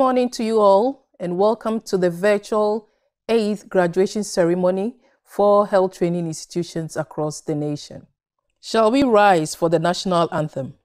Good morning to you all, and welcome to the virtual 8th graduation ceremony for health training institutions across the nation. Shall we rise for the national anthem?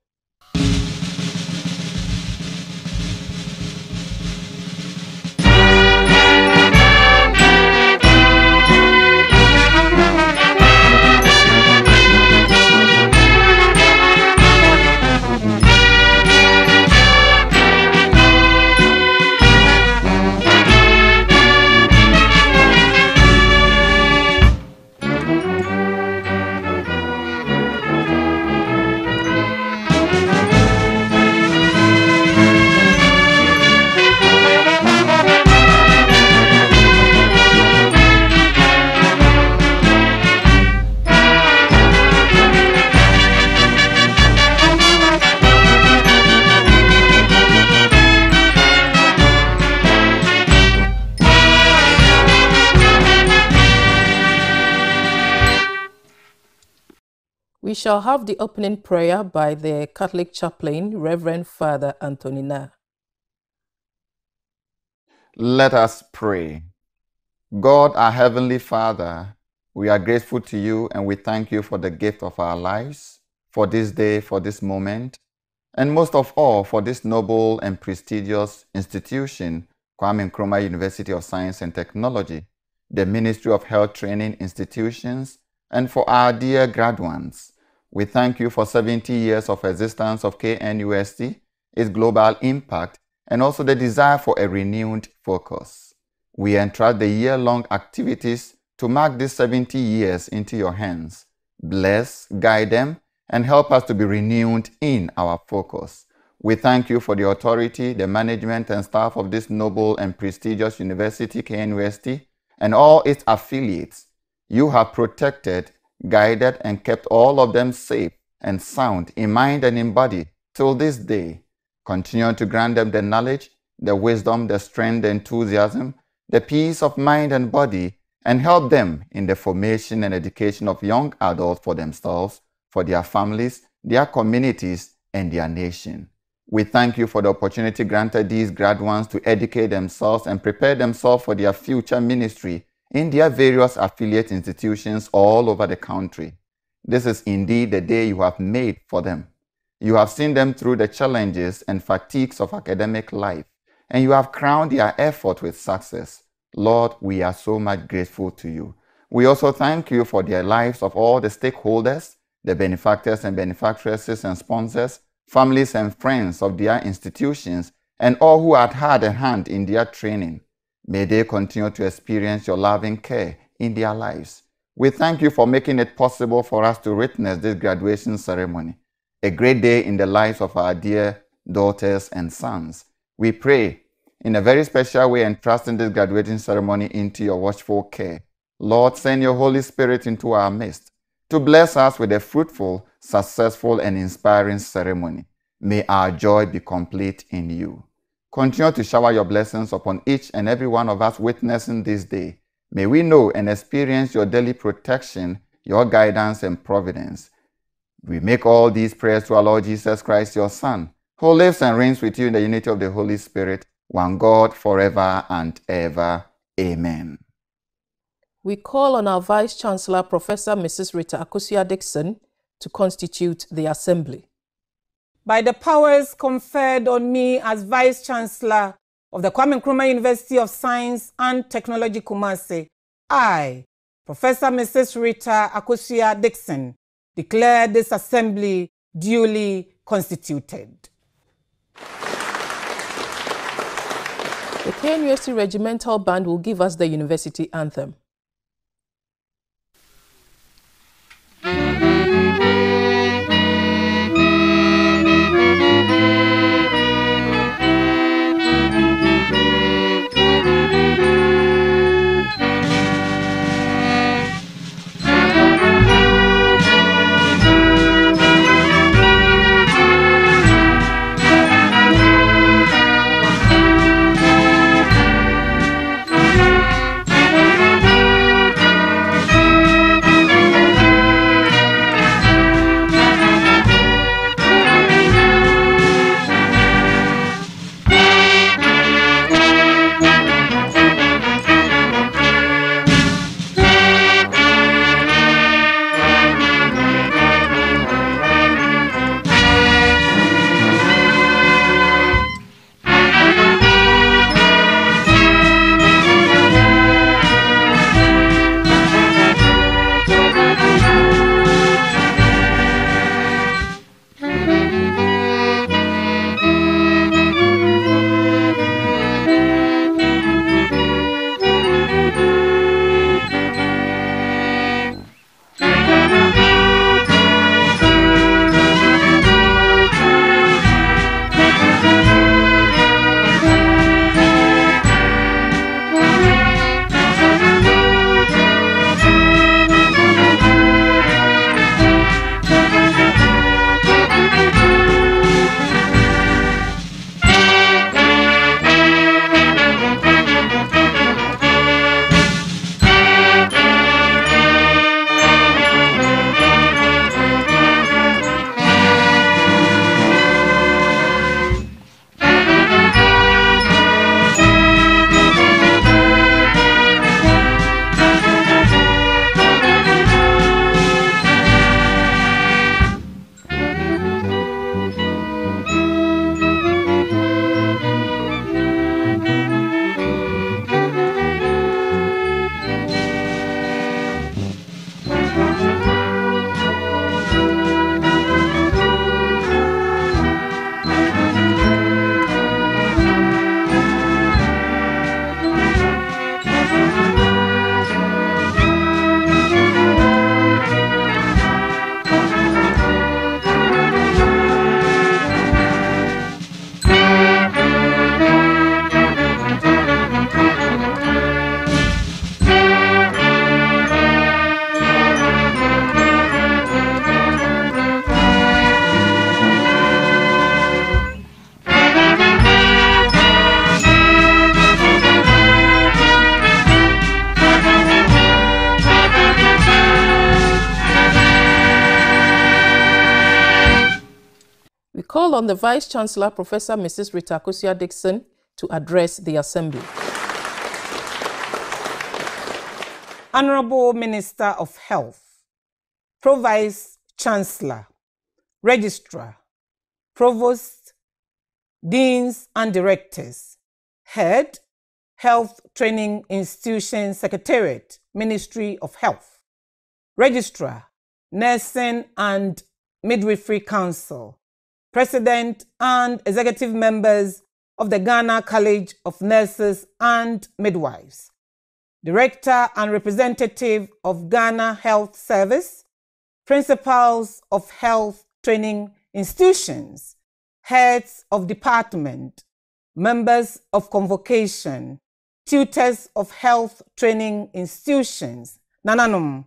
Shall have the opening prayer by the Catholic chaplain, Reverend Father Antonina. Let us pray. God, our Heavenly Father, we are grateful to you and we thank you for the gift of our lives, for this day, for this moment, and most of all for this noble and prestigious institution, Kwame Nkrumah University of Science and Technology, the Ministry of Health Training Institutions, and for our dear graduates. We thank you for 70 years of existence of KNUST, its global impact, and also the desire for a renewed focus. We entrust the year-long activities to mark these 70 years into your hands. Bless, guide them, and help us to be renewed in our focus. We thank you for the authority, the management, and staff of this noble and prestigious university, KNUST, and all its affiliates. You have protected guided and kept all of them safe and sound in mind and in body till this day. continuing to grant them the knowledge, the wisdom, the strength, the enthusiasm, the peace of mind and body, and help them in the formation and education of young adults for themselves, for their families, their communities, and their nation. We thank you for the opportunity granted these graduates to educate themselves and prepare themselves for their future ministry in their various affiliate institutions all over the country. This is indeed the day you have made for them. You have seen them through the challenges and fatigues of academic life, and you have crowned their effort with success. Lord, we are so much grateful to you. We also thank you for the lives of all the stakeholders, the benefactors and benefactresses and sponsors, families and friends of their institutions, and all who had had a hand in their training. May they continue to experience your loving care in their lives. We thank you for making it possible for us to witness this graduation ceremony, a great day in the lives of our dear daughters and sons. We pray in a very special way entrusting this graduating ceremony into your watchful care. Lord, send your Holy Spirit into our midst to bless us with a fruitful, successful, and inspiring ceremony. May our joy be complete in you. Continue to shower your blessings upon each and every one of us witnessing this day. May we know and experience your daily protection, your guidance, and providence. We make all these prayers to our Lord Jesus Christ, your Son, who lives and reigns with you in the unity of the Holy Spirit, one God, forever and ever. Amen. We call on our Vice Chancellor, Professor Mrs. Rita Akosua Dickson, to constitute the Assembly by the powers conferred on me as Vice Chancellor of the Kwame Nkrumah University of Science and Technology Kumasi, I, Professor Mrs. Rita Akosua Dickson, declare this assembly duly constituted. The KNUST Regimental Band will give us the university anthem. On the Vice Chancellor, Professor Mrs. Rita Akosua Dickson, to address the Assembly. Honorable Minister of Health, Pro Vice Chancellor, Registrar, Provost, Deans and Directors, Head, Health Training Institution Secretariat, Ministry of Health, Registrar, Nursing and Midwifery Council, President and Executive Members of the Ghana College of Nurses and Midwives, Director and Representative of Ghana Health Service, Principals of Health Training Institutions, Heads of Department, Members of Convocation, Tutors of Health Training Institutions, Nananom,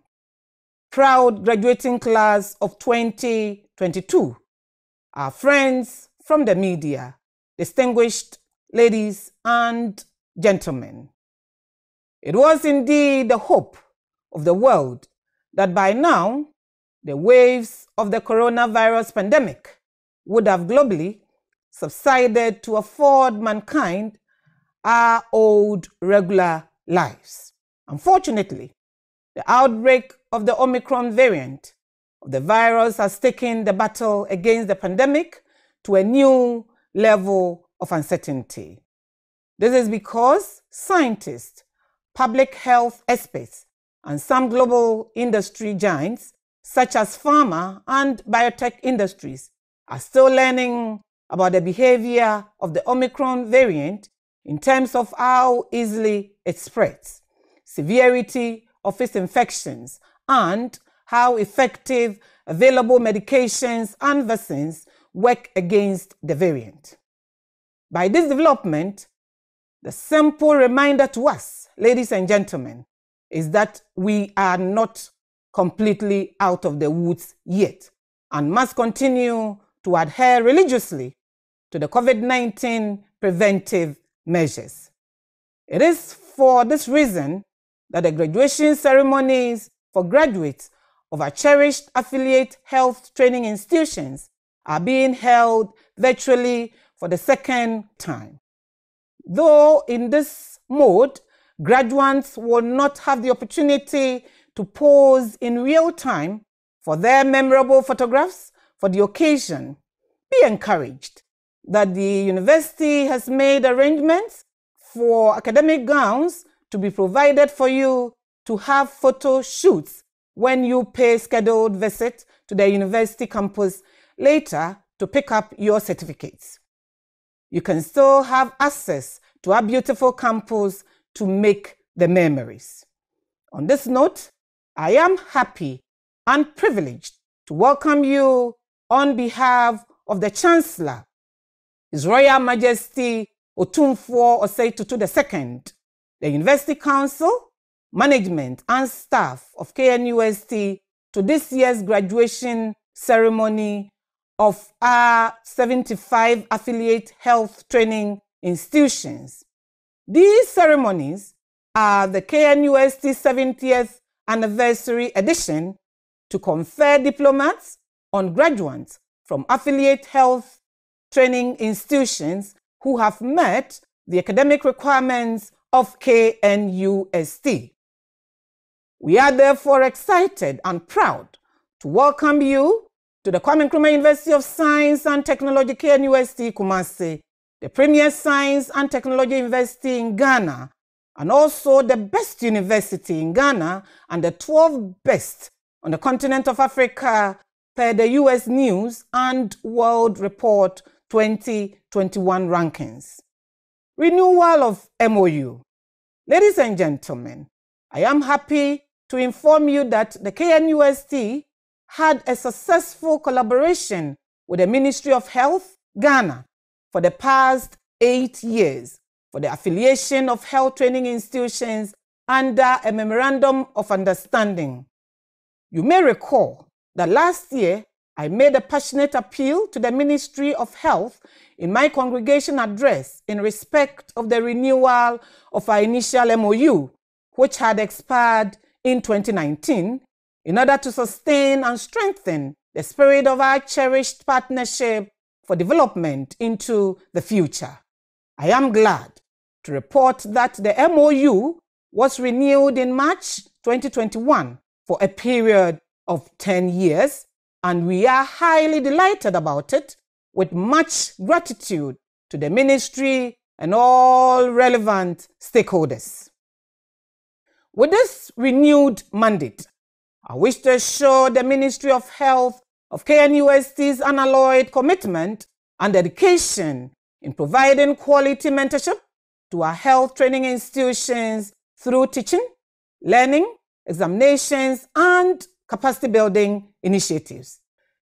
proud graduating class of 2022, our friends from the media, distinguished ladies and gentlemen. It was indeed the hope of the world that by now the waves of the coronavirus pandemic would have globally subsided to afford mankind our old regular lives. Unfortunately, the outbreak of the Omicron variant the virus has taken the battle against the pandemic to a new level of uncertainty. This is because scientists, public health experts, and some global industry giants, such as pharma and biotech industries, are still learning about the behavior of the Omicron variant in terms of how easily it spreads, severity of its infections, and how effective available medications and vaccines work against the variant. By this development, the simple reminder to us, ladies and gentlemen, is that we are not completely out of the woods yet and must continue to adhere religiously to the COVID 19 preventive measures. It is for this reason that the graduation ceremonies for graduates of our cherished affiliate health training institutions are being held virtually for the second time. Though in this mode, graduates will not have the opportunity to pose in real time for their memorable photographs for the occasion, be encouraged that the university has made arrangements for academic gowns to be provided for you to have photo shoots when you pay scheduled visit to the university campus later to pick up your certificates. You can still have access to our beautiful campus to make the memories. On this note, I am happy and privileged to welcome you on behalf of the Chancellor, His Royal Majesty Otumfuo Osei Tutu II, the University Council, management, and staff of KNUST to this year's graduation ceremony of our 75 affiliate health training institutions. These ceremonies are the KNUST 70th anniversary edition to confer diplomats on graduates from affiliate health training institutions who have met the academic requirements of KNUST. We are therefore excited and proud to welcome you to the Kwame Nkrumah University of Science and Technology KNUST Kumasi, the premier science and technology university in Ghana, and also the best university in Ghana and the 12th best on the continent of Africa per the US News and World Report 2021 rankings. Renewal of MOU. Ladies and gentlemen, I am happy to inform you that the KNUST had a successful collaboration with the Ministry of Health, Ghana, for the past eight years for the affiliation of health training institutions under a memorandum of understanding. You may recall that last year I made a passionate appeal to the Ministry of Health in my congregation address in respect of the renewal of our initial MOU, which had expired in 2019, in order to sustain and strengthen the spirit of our cherished partnership for development into the future. I am glad to report that the MOU was renewed in March 2021 for a period of 10 years, and we are highly delighted about it with much gratitude to the ministry and all relevant stakeholders. With this renewed mandate, I wish to assure the Ministry of Health of KNUST's unalloyed commitment and dedication in providing quality mentorship to our health training institutions through teaching, learning, examinations, and capacity building initiatives.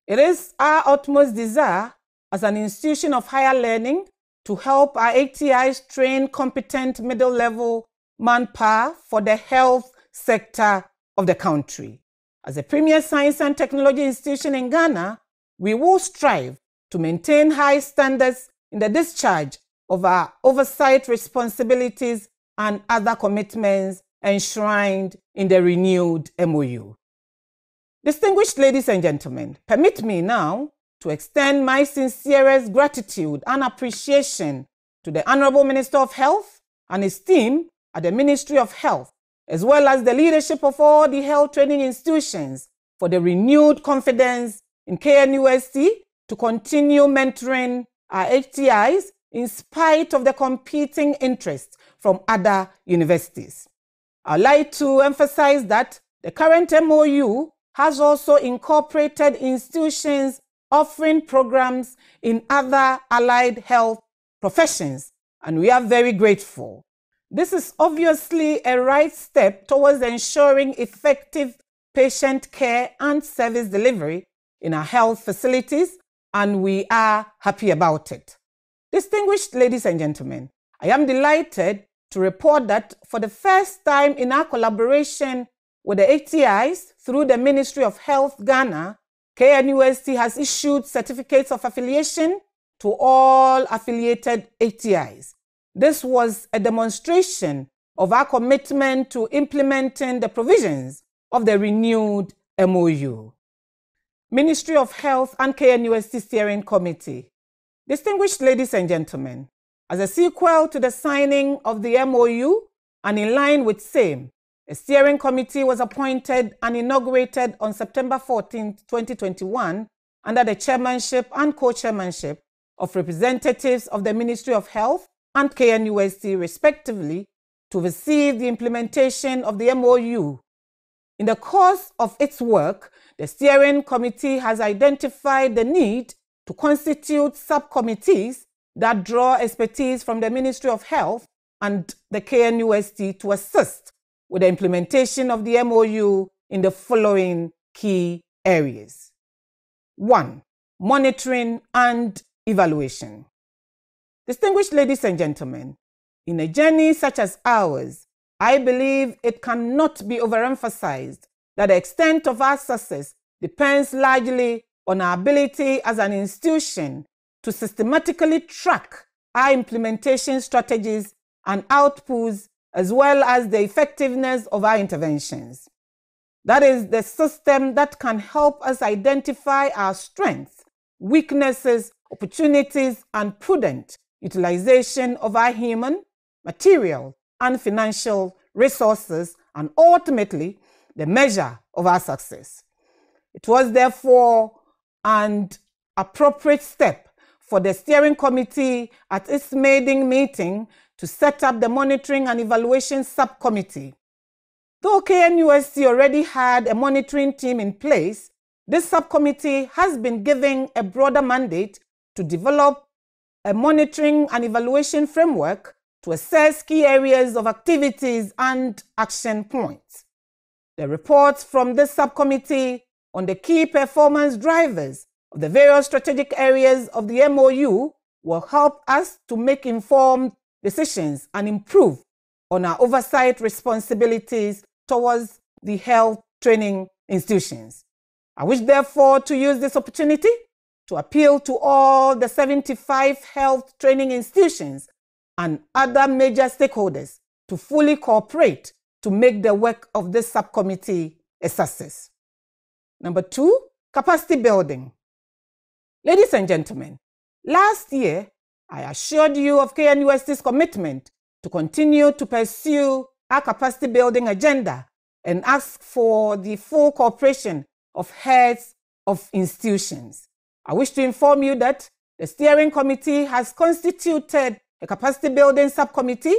It is our utmost desire as an institution of higher learning to help our ATIs train competent middle level manpower for the health sector of the country. As a premier science and technology institution in Ghana, we will strive to maintain high standards in the discharge of our oversight responsibilities and other commitments enshrined in the renewed MOU. Distinguished ladies and gentlemen, permit me now to extend my sincerest gratitude and appreciation to the Honorable Minister of Health and his team at the Ministry of Health, as well as the leadership of all the health training institutions for the renewed confidence in KNUST to continue mentoring our HTIs in spite of the competing interests from other universities. I'd like to emphasize that the current MOU has also incorporated institutions offering programs in other allied health professions, and we are very grateful. This is obviously a right step towards ensuring effective patient care and service delivery in our health facilities, and we are happy about it. Distinguished ladies and gentlemen, I am delighted to report that for the first time in our collaboration with the ATIs through the Ministry of Health Ghana, KNUST has issued certificates of affiliation to all affiliated HTIs. This was a demonstration of our commitment to implementing the provisions of the renewed MOU. Ministry of Health and KNUST Steering Committee. Distinguished ladies and gentlemen, as a sequel to the signing of the MOU and in line with same, a steering committee was appointed and inaugurated on September 14, 2021, under the chairmanship and co chairmanship of representatives of the Ministry of Health and KNUST, respectively, to receive the implementation of the MOU. In the course of its work, the steering committee has identified the need to constitute subcommittees that draw expertise from the Ministry of Health and the KNUST to assist with the implementation of the MOU in the following key areas. One, monitoring and evaluation. Distinguished ladies and gentlemen, in a journey such as ours, I believe it cannot be overemphasized that the extent of our success depends largely on our ability as an institution to systematically track our implementation strategies and outputs as well as the effectiveness of our interventions. That is the system that can help us identify our strengths, weaknesses, opportunities, and prudent utilization of our human, material, and financial resources, and ultimately the measure of our success. It was therefore an appropriate step for the steering committee at its maiden meeting to set up the monitoring and evaluation subcommittee. Though KNUST already had a monitoring team in place, this subcommittee has been given a broader mandate to develop a monitoring and evaluation framework to assess key areas of activities and action points. The reports from this subcommittee on the key performance drivers of the various strategic areas of the MOU will help us to make informed decisions and improve on our oversight responsibilities towards the health training institutions. I wish, therefore, to use this opportunity to appeal to all the 75 health training institutions and other major stakeholders to fully cooperate to make the work of this subcommittee a success. Number two, capacity building. Ladies and gentlemen, Last year, I assured you of KNUST's commitment to continue to pursue our capacity building agenda and ask for the full cooperation of heads of institutions. I wish to inform you that the steering committee has constituted a capacity building subcommittee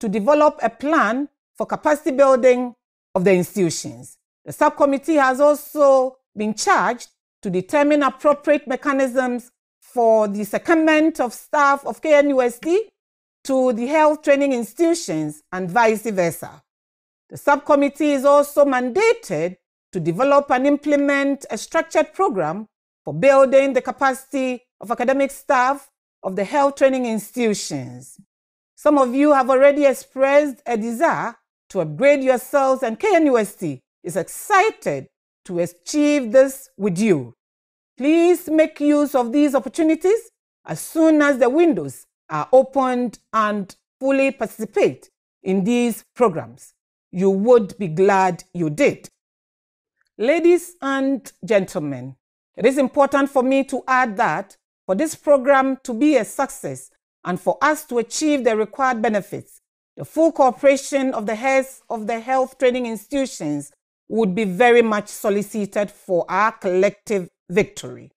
to develop a plan for capacity building of the institutions. The subcommittee has also been charged to determine appropriate mechanisms for the secondment of staff of KNUST to the health training institutions and vice versa. The subcommittee is also mandated to develop and implement a structured program for building the capacity of academic staff of the health training institutions. Some of you have already expressed a desire to upgrade yourselves, and KNUST is excited to achieve this with you. Please make use of these opportunities as soon as the windows are opened and fully participate in these programs. You would be glad you did. Ladies and gentlemen, it is important for me to add that for this program to be a success and for us to achieve the required benefits, the full cooperation of the heads of the health training institutions would be very much solicited for our collective victory.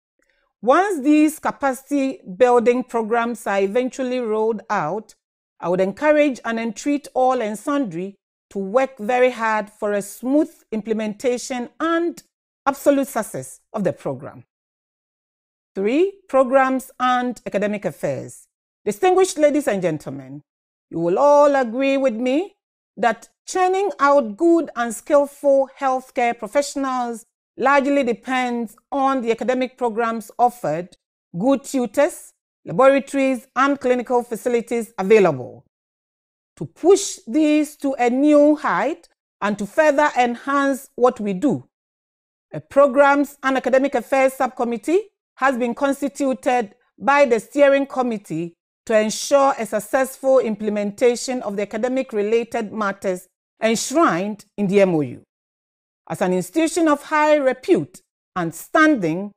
Once these capacity building programs are eventually rolled out, I would encourage and entreat all and sundry to work very hard for a smooth implementation and absolute success of the program. Three, programs and academic affairs. Distinguished ladies and gentlemen, you will all agree with me that churning out good and skillful healthcare professionals largely depends on the academic programs offered, good tutors, laboratories, and clinical facilities available. To push these to a new height and to further enhance what we do, A programs and Academic Affairs Subcommittee has been constituted by the Steering Committee to ensure a successful implementation of the academic related matters enshrined in the MOU. As an institution of high repute and standing,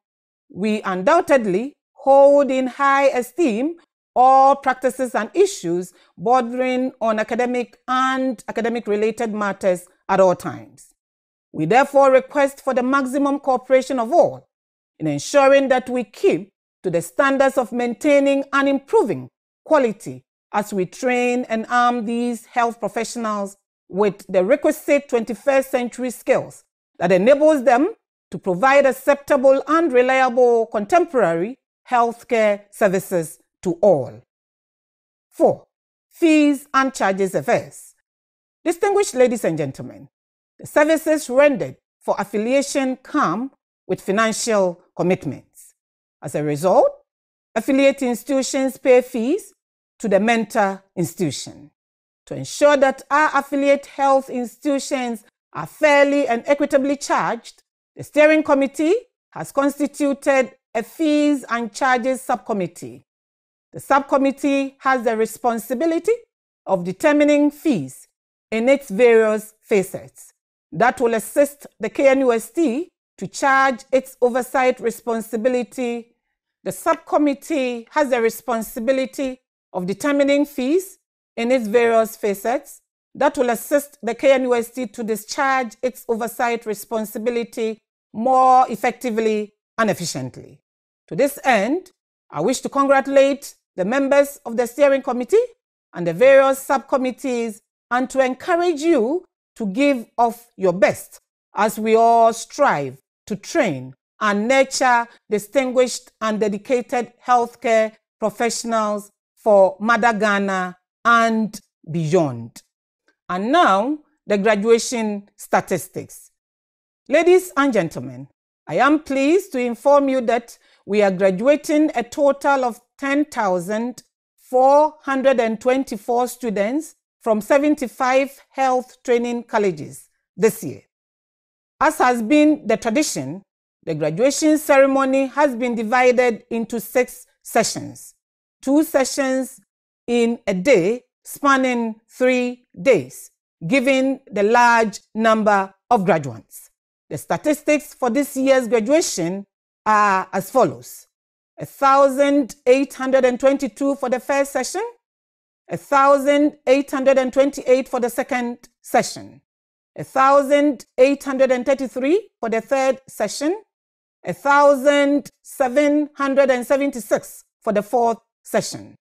we undoubtedly hold in high esteem all practices and issues bordering on academic and academic related matters at all times. We therefore request for the maximum cooperation of all in ensuring that we keep to the standards of maintaining and improving quality as we train and arm these health professionals with the requisite 21st century skills that enables them to provide acceptable and reliable contemporary healthcare services to all. 4. Fees and charges affairs. Distinguished ladies and gentlemen, the services rendered for affiliation come with financial commitments. As a result, affiliate institutions pay fees to the mentor institution. To ensure that our affiliate health institutions are fairly and equitably charged, the steering committee has constituted a fees and charges subcommittee. The subcommittee has the responsibility of determining fees in its various facets that will assist the KNUST to charge its oversight responsibility. The subcommittee has the responsibility of determining fees in its various facets that will assist the KNUST to discharge its oversight responsibility more effectively and efficiently. To this end, I wish to congratulate the members of the steering committee and the various subcommittees and to encourage you to give of your best as we all strive to train and nurture distinguished and dedicated healthcare professionals for Mother Ghana and beyond. And now, the graduation statistics. Ladies and gentlemen, I am pleased to inform you that we are graduating a total of 10,424 students from 75 health training colleges this year. As has been the tradition, the graduation ceremony has been divided into six sessions, two sessions in a day spanning three days, given the large number of graduates. The statistics for this year's graduation are as follows. 1,822 for the first session, 1,828 for the second session, 1,833 for the third session, 1,776 for the fourth session,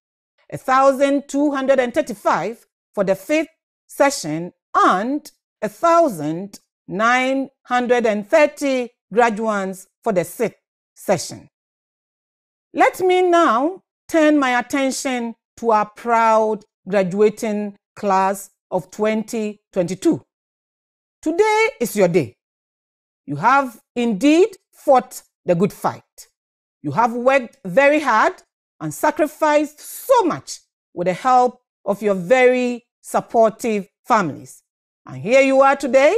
1,235 for the fifth session, and 1,930 graduates for the sixth session. Let me now turn my attention to our proud graduating class of 2022. Today is your day. You have indeed fought the good fight. You have worked very hard and sacrificed so much with the help of your very supportive families. And here you are today,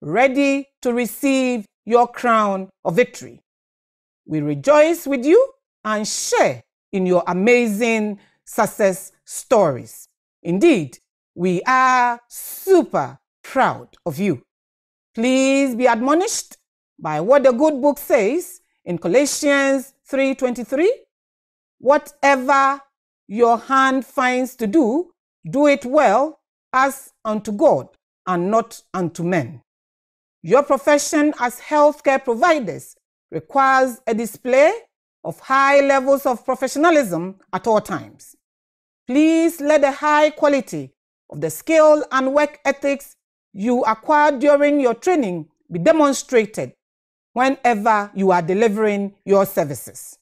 ready to receive your crown of victory. We rejoice with you and share in your amazing success stories. Indeed, we are super proud of you. Please be admonished by what the good book says in Colossians 3:23, whatever your hand finds to do, do it well as unto God and not unto men. Your profession as healthcare providers requires a display of high levels of professionalism at all times. Please let the high quality of the skill and work ethics you acquired during your training be demonstrated whenever you are delivering your services.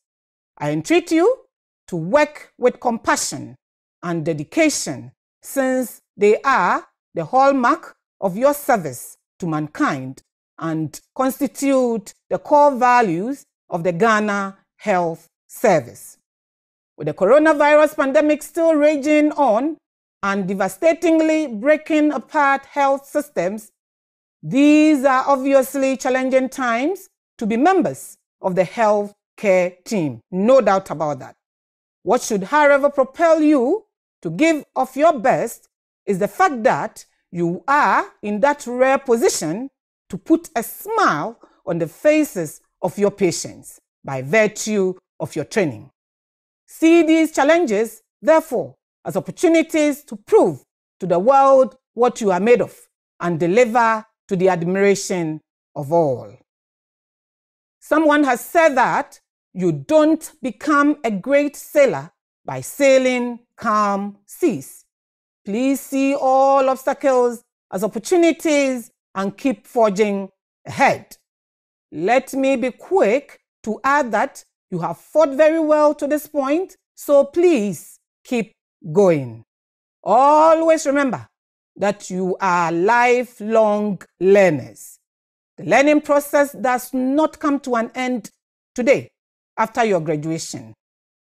I entreat you to work with compassion and dedication since they are the hallmark of your service to mankind and constitute the core values of the Ghana Health Service. With the coronavirus pandemic still raging on and devastatingly breaking apart health systems, these are obviously challenging times to be members of the health care team. No doubt about that. What should, however, propel you to give of your best is the fact that you are in that rare position to put a smile on the faces of your patients by virtue of your training. See these challenges, therefore, as opportunities to prove to the world what you are made of and deliver to the admiration of all. Someone has said that you don't become a great sailor by sailing calm seas. Please see all obstacles as opportunities and keep forging ahead. Let me be quick to add that you have fought very well to this point, so please keep going. Always remember that you are lifelong learners. The learning process does not come to an end today after your graduation.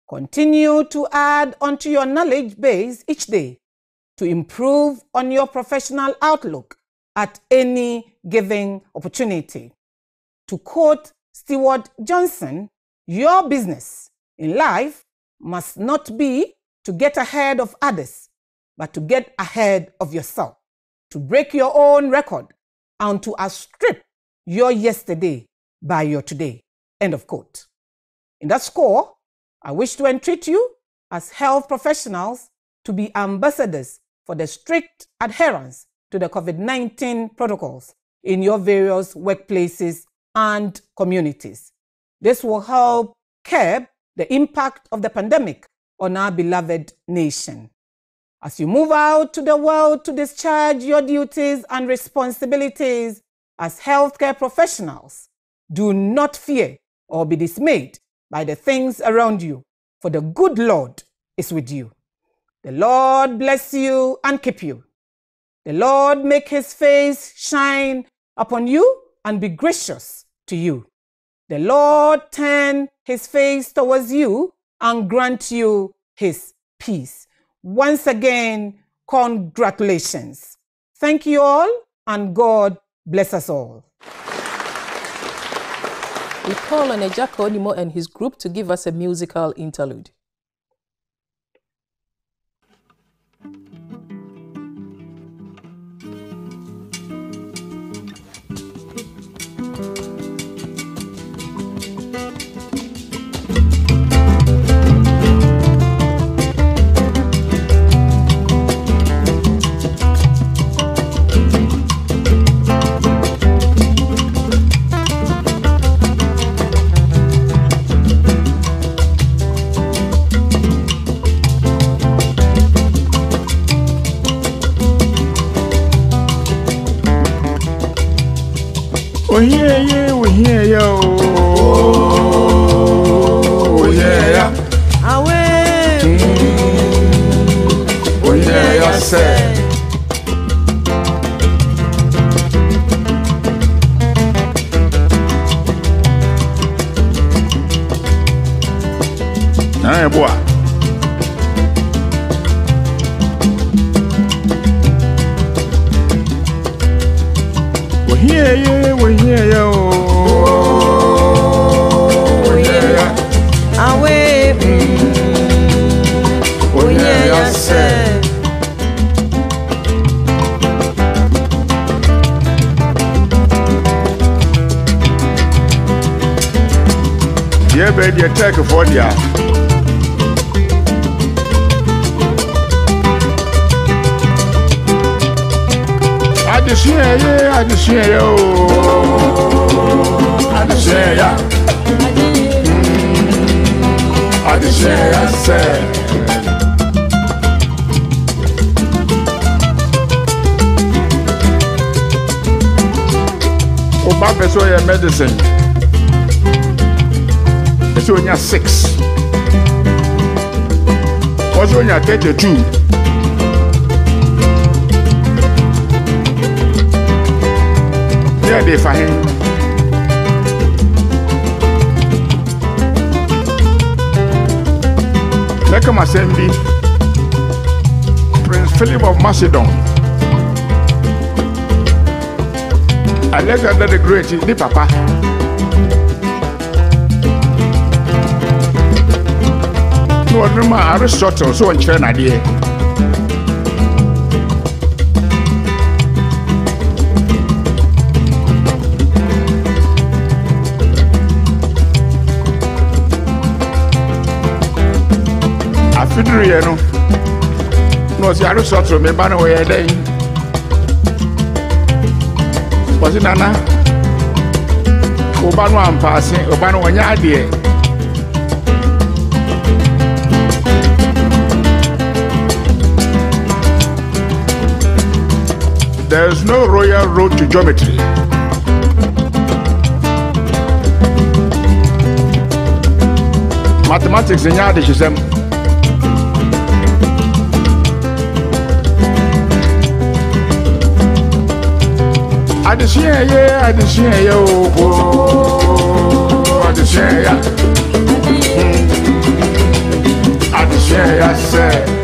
Continue to add onto your knowledge base each day to improve on your professional outlook at any given opportunity. To quote Stewart Johnson, your business in life must not be to get ahead of others, but to get ahead of yourself, to break your own record, and to outstrip your yesterday by your today. End of quote. In that score, I wish to entreat you as health professionals to be ambassadors for the strict adherence to the COVID 19 protocols in your various workplaces and communities. This will help curb the impact of the pandemic on our beloved nation. As you move out to the world to discharge your duties and responsibilities as healthcare professionals, do not fear or be dismayed by the things around you, for the good Lord is with you. The Lord bless you and keep you. The Lord make his face shine upon you and be gracious to you. The Lord turn his face towards you and grant you his peace. Once again, congratulations. Thank you all, and God bless us all. We call on Ejako Onimo and his group to give us a musical interlude. 我越来。I just say, yeah. I just tɛkfoɔ dea I just o adesuaɛyɛ adesuaɛyɛ sɛ ɔba pɛ sɛ ɔyɛ medicine sɛ ɔnya six. Ɔsɛ ɔnya thirty two ne yɛde fa he mɛka m asɛm bi prince philip of macedon. Alexander the great ne papa na ɔnom a aristotle so ɔnkyerɛ nadeɛ afiduruyɛ no na ɔsi aristotle mi ba ɔyɛ dɛn ɔsi nana ɔba no ampaase ɔba no ɔnyɛ adeɛ. There is no royal road to geometry. Mathematics nyɛ adehyesɛm. Adesua yɛ adesua yɛ o adesua yɛ adesua yɛ sɛ.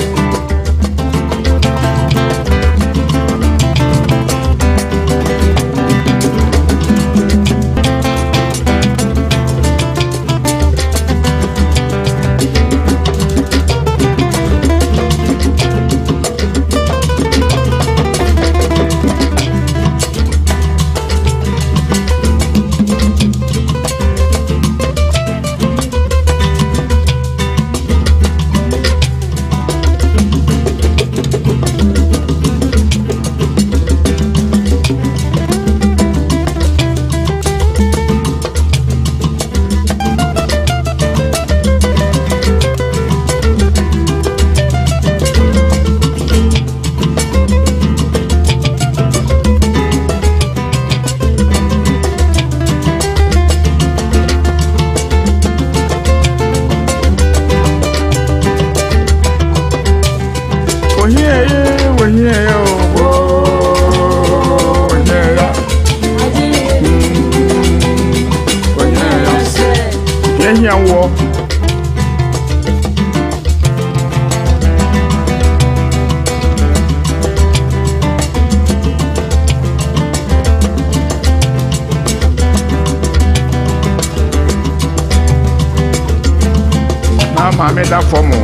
Na maame da fam. O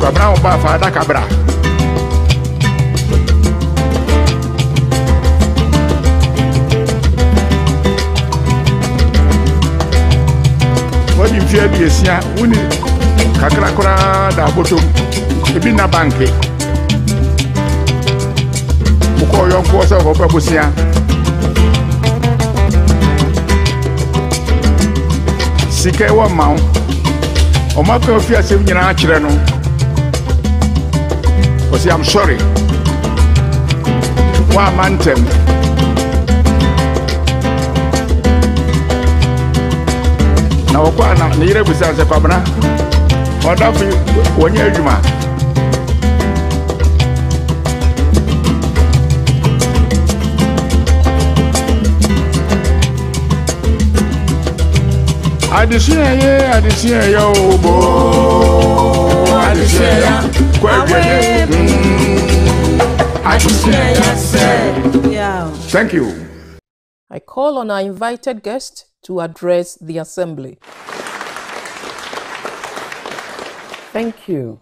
kwabena wo ba fa adaka bra wadi mfe abiesia wone kakra koraa da abotom ebi na banke. Wokɔɔ yɔnkoɔ sɛ wɔbɛ sika ɛwɔ ma wo. Ɔma ka ofi asɛm nyinaa kyerɛ no. Ɔsɛ am sorry. Woama ntɛm. Na wɔkɔ a na ne yerɛ bisa sɛ kwabena ɔdafo wɔnyɛ adwuma adesua yɛ adesua yɛ o oh, bo adesua yɛ kwɛkwɛ adesua yɛ sɛ. Yeah. thank you. I call on our invited guest to address the assembly. Thank you.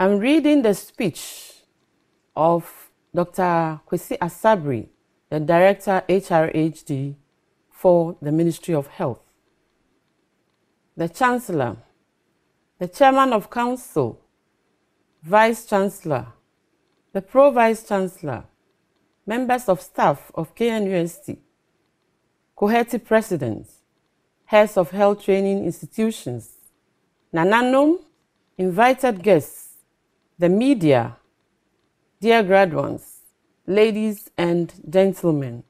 I'm reading the speech of Dr. Kwesi Asabir, the Director HRHD for the Ministry of Health. The Chancellor, the Chairman of Council, Vice Chancellor, the Pro Vice Chancellor, members of staff of KNUST, Coheti presidents, heads of health training institutions, Nananom, invited guests, the media, dear graduates, ladies and gentlemen.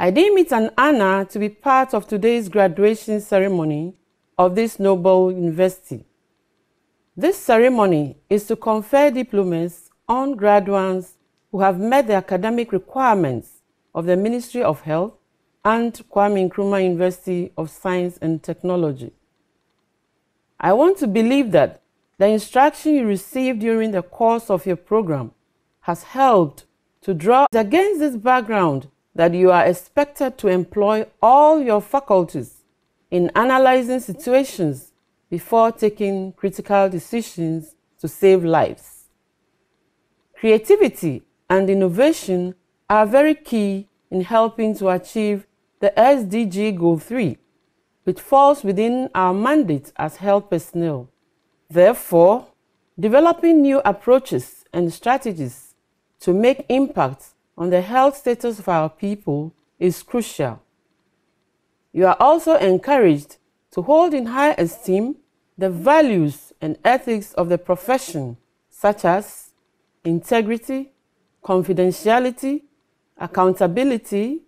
I deem it an honor to be part of today's graduation ceremony of this noble university. This ceremony is to confer diplomas on graduates who have met the academic requirements of the Ministry of Health and Kwame Nkrumah University of Science and Technology. I want to believe that the instruction you received during the course of your program has helped to draw against this background that you are expected to employ all your faculties in analyzing situations before taking critical decisions to save lives. Creativity and innovation are very key in helping to achieve the SDG Goal 3, which falls within our mandate as health personnel. Therefore, developing new approaches and strategies to make impact on the health status of our people is crucial. You are also encouraged to hold in high esteem the values and ethics of the profession, such as integrity, confidentiality, accountability,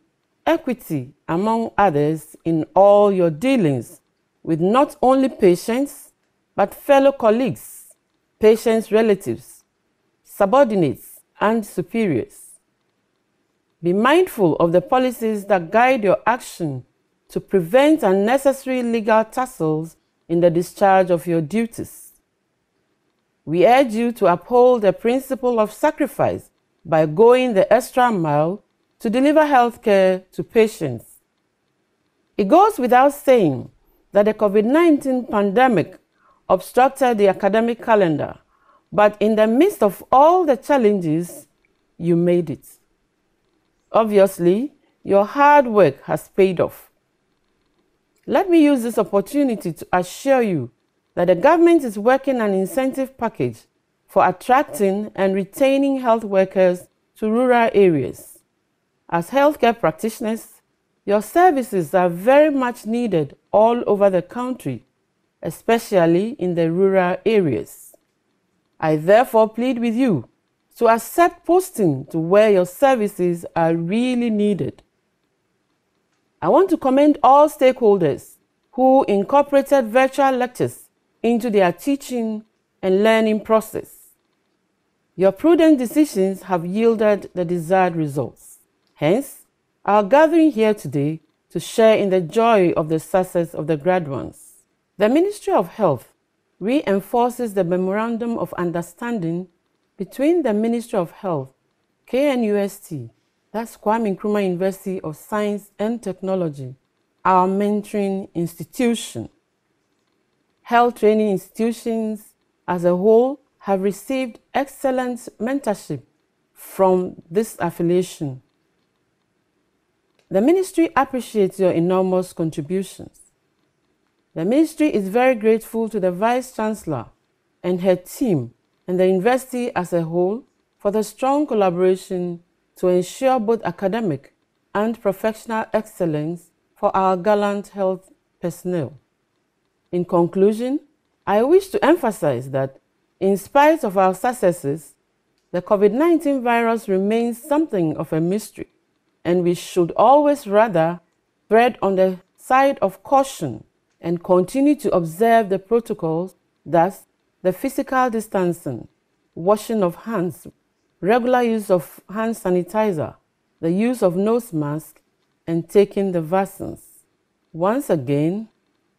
equity, among others, in all your dealings with not only patients, but fellow colleagues, patients' relatives, subordinates, and superiors. Be mindful of the policies that guide your action to prevent unnecessary legal tussles in the discharge of your duties. We urge you to uphold the principle of sacrifice by going the extra mile to deliver health care to patients. It goes without saying that the COVID 19 pandemic obstructed the academic calendar, but in the midst of all the challenges, you made it. Obviously, your hard work has paid off. Let me use this opportunity to assure you that the government is working an incentive package for attracting and retaining health workers to rural areas. As healthcare practitioners, your services are very much needed all over the country, especially in the rural areas. I therefore plead with you to accept posting to where your services are really needed. I want to commend all stakeholders who incorporated virtual lectures into their teaching and learning process. Your prudent decisions have yielded the desired results. Hence, our gathering here today to share in the joy of the success of the graduates. The Ministry of Health reinforces the Memorandum of Understanding between the Ministry of Health, KNUST, that's Kwame Nkrumah University of Science and Technology, our mentoring institution. Health training institutions as a whole have received excellent mentorship from this affiliation. The ministry appreciates your enormous contributions. The ministry is very grateful to the Vice Chancellor and her team and the university as a whole for the strong collaboration to ensure both academic and professional excellence for our gallant health personnel. In conclusion, I wish to emphasize that in spite of our successes, the COVID 19 virus remains something of a mystery, and we should always rather tread on the side of caution and continue to observe the protocols, thus, the physical distancing, washing of hands, regular use of hand sanitizer, the use of nose mask, and taking the vaccines. Once again,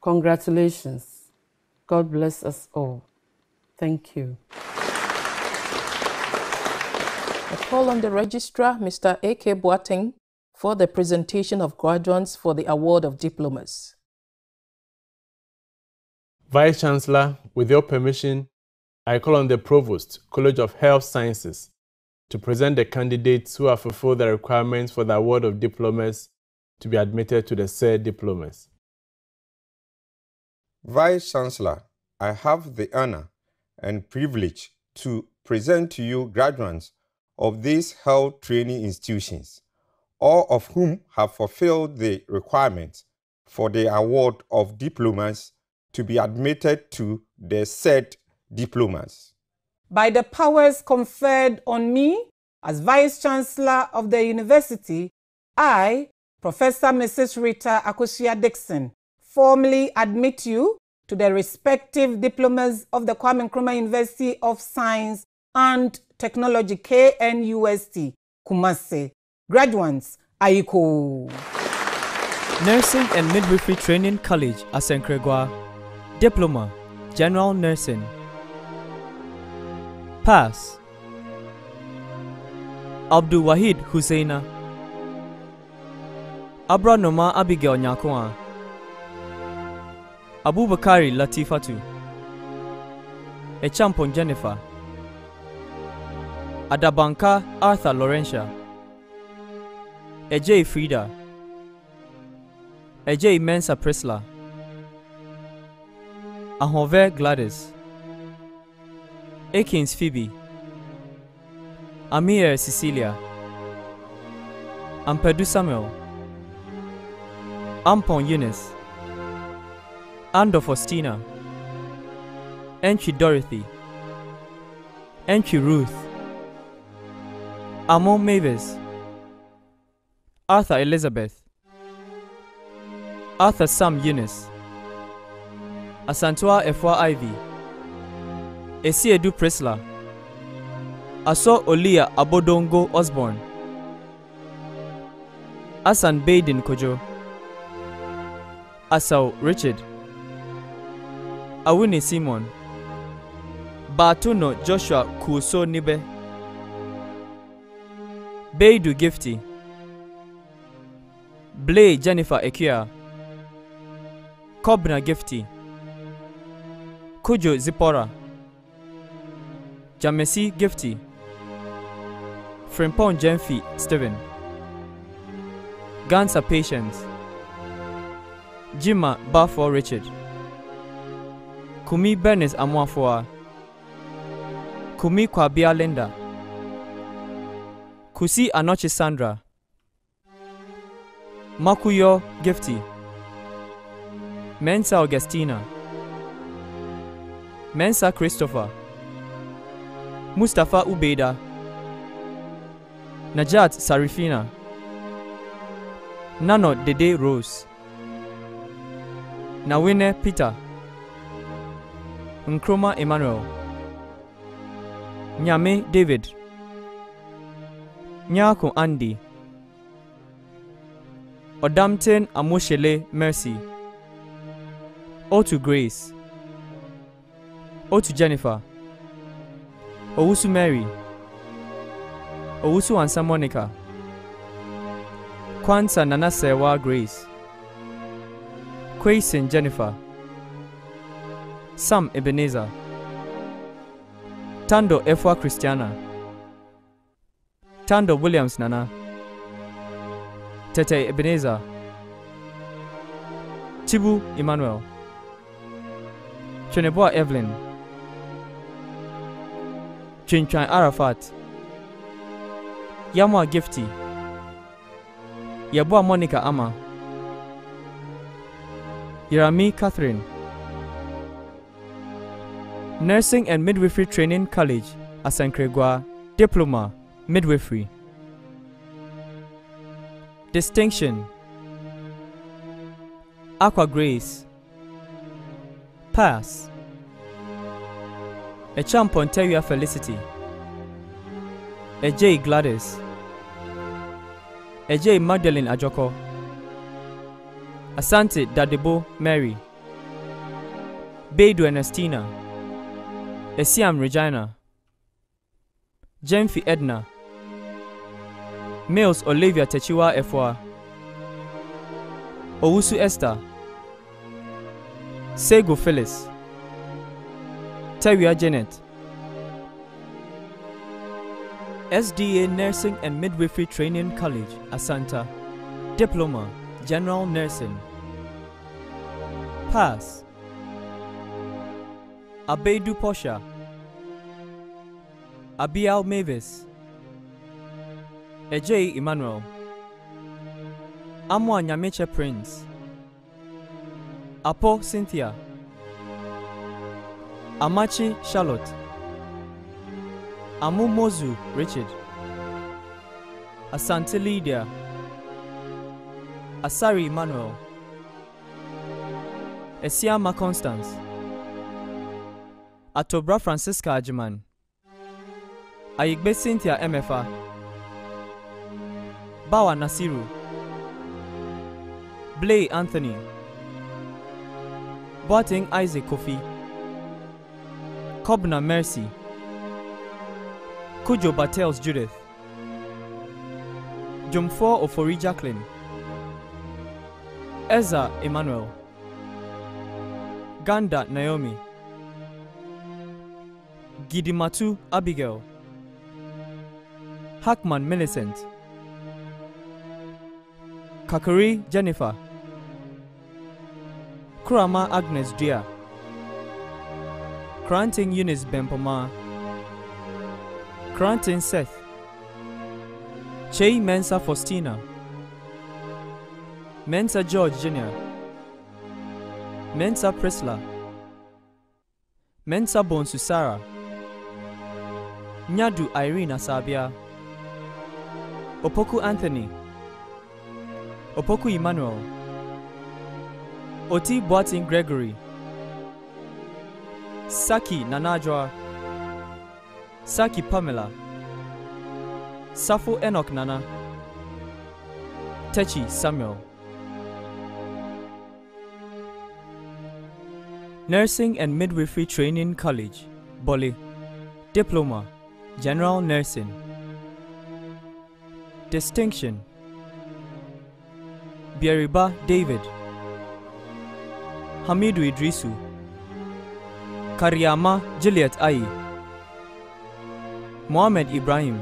congratulations. God bless us all. Thank you. I call on the registrar, Mr. A.K. Boateng, for the presentation of graduates for the award of diplomas. Vice Chancellor, with your permission, I call on the Provost, College of Health Sciences, to present the candidates who have fulfilled the requirements for the award of diplomas to be admitted to the said diplomas. Vice Chancellor, I have the honor and privilege to present to you graduates of these health training institutions, all of whom have fulfilled the requirements for the award of diplomas to be admitted to the said diplomas. By the powers conferred on me as Vice Chancellor of the University, I, Professor Mrs. Rita Akosua Dickson, formally admit you to the respective diplomas of the Kwame Nkrumah University of Science and Technology, KNUST, Kumase. Graduates, Aiko. Nursing and Midwifery Training College, Asankrangwa. Diploma, General Nursing. Pass. Abdul Wahid Husseina. Abra Noma Abigail Nyakoa. Abubakari Latifatu. Echampon Jennifer. Adabanka Arthur Laurentia. Ejay Frida. Ejay Mensa Prisla. Ahove Gladys. Akins Phoebe. Amir Cecilia. Ampedu Samuel. Ampon Eunice. Ando Faustina. Entry Dorothy. Entry Ruth. Amon Mavis. Arthur Elizabeth. Arthur Sam Eunice. Asantua Efwa Ivy. Esiedu Prisla. Aso Olia Abodongo Osborne. Asan Baden Kojo. Asau Richard. Awuni Simon. Batuno Joshua Kuso Nibe. Beidu Gifty. Blay Jennifer Ekia. Kobna Gifty. Kujo Zipora. Jamesi Gifty. Frimpon Jenfi Steven. Gansa Patience. Jima Bafo Richard. Kumi Bernice Amwafoa. Kumi Kwabia Linda. Kusi Anochi Sandra. Makuyo Gifty. Mensa Augustina. Mensa Christopher. Mustafa Ubeda. Najat Sarifina. Nano Dede Rose. Nawine Peter. Nkrumah Emmanuel. Nyame David. Nyako Andy. Odamten Amoshele Mercy. Otu Grace. Otu Jennifer. Owusu Mary. Owusu Ansa Monica. Kwansa Nana Sewa Grace. Quayson Jennifer. Sam Ebenezer. Tando Efwa Christiana. Tando Williams Nana. Tete Ebenezer. Chibu Emmanuel. Cheneboa Evelyn. Chinchan Arafat. Yamwa Gifty. Yabua Monica Ama. Yerami Catherine. Nursing and Midwifery Training College, Asankrangwa, Diploma, Midwifery. Distinction Aqua Grace Pass Echamponteria Felicity. Ej Gladys. Ej Magdalene Ajoko. Asante Dadebo Mary, Beidou Ernestina, Esiam Regina, Jemfi Edna, Mills Olivia Techiwa Efwa, Owusu Esther, Sego Phyllis, Tewia Janet, SDA Nursing and Midwifery Training College, Asanta, Diploma, General Nursing. Pass. Abedu Posha, Abial Mavis, Ejay Emmanuel, Amwa Nyameche Prince, Apo Cynthia, Amachi Charlotte, Amumozu Richard, Asante Lydia, Asari Emmanuel, Esiama Constance, Atobra Francisca Ajiman, Ayigbe Cynthia Emefa, Bawa Nasiru, Blay Anthony, Boating Isaac Kofi, Kobna Mercy, Kujo Bartels Judith, Jumfor Ofori Jacqueline, Ezra Emmanuel, Ganda Naomi, Gidimatu Abigail, Hackman Millicent, Kakari Jennifer, Kurama Agnes Dia, Cranting Eunice Bempoma, Cranting Seth, Che Mensa Faustina, Mensa George Jr., Mensa Prisla, Mensa Bonsu Sarah, Nyadu Irene Asabia, Opoku Anthony, Opoku Emmanuel, Oti Boatin Gregory, Saki Nanajwa, Saki Pamela, Safu Enoch Nana, Techi Samuel. Nursing and Midwifery Training College, Bole, Diploma, General Nursing. Distinction. Biariba David, Hamidu Idrisu, Karyama Juliet Ai, Mohamed Ibrahim,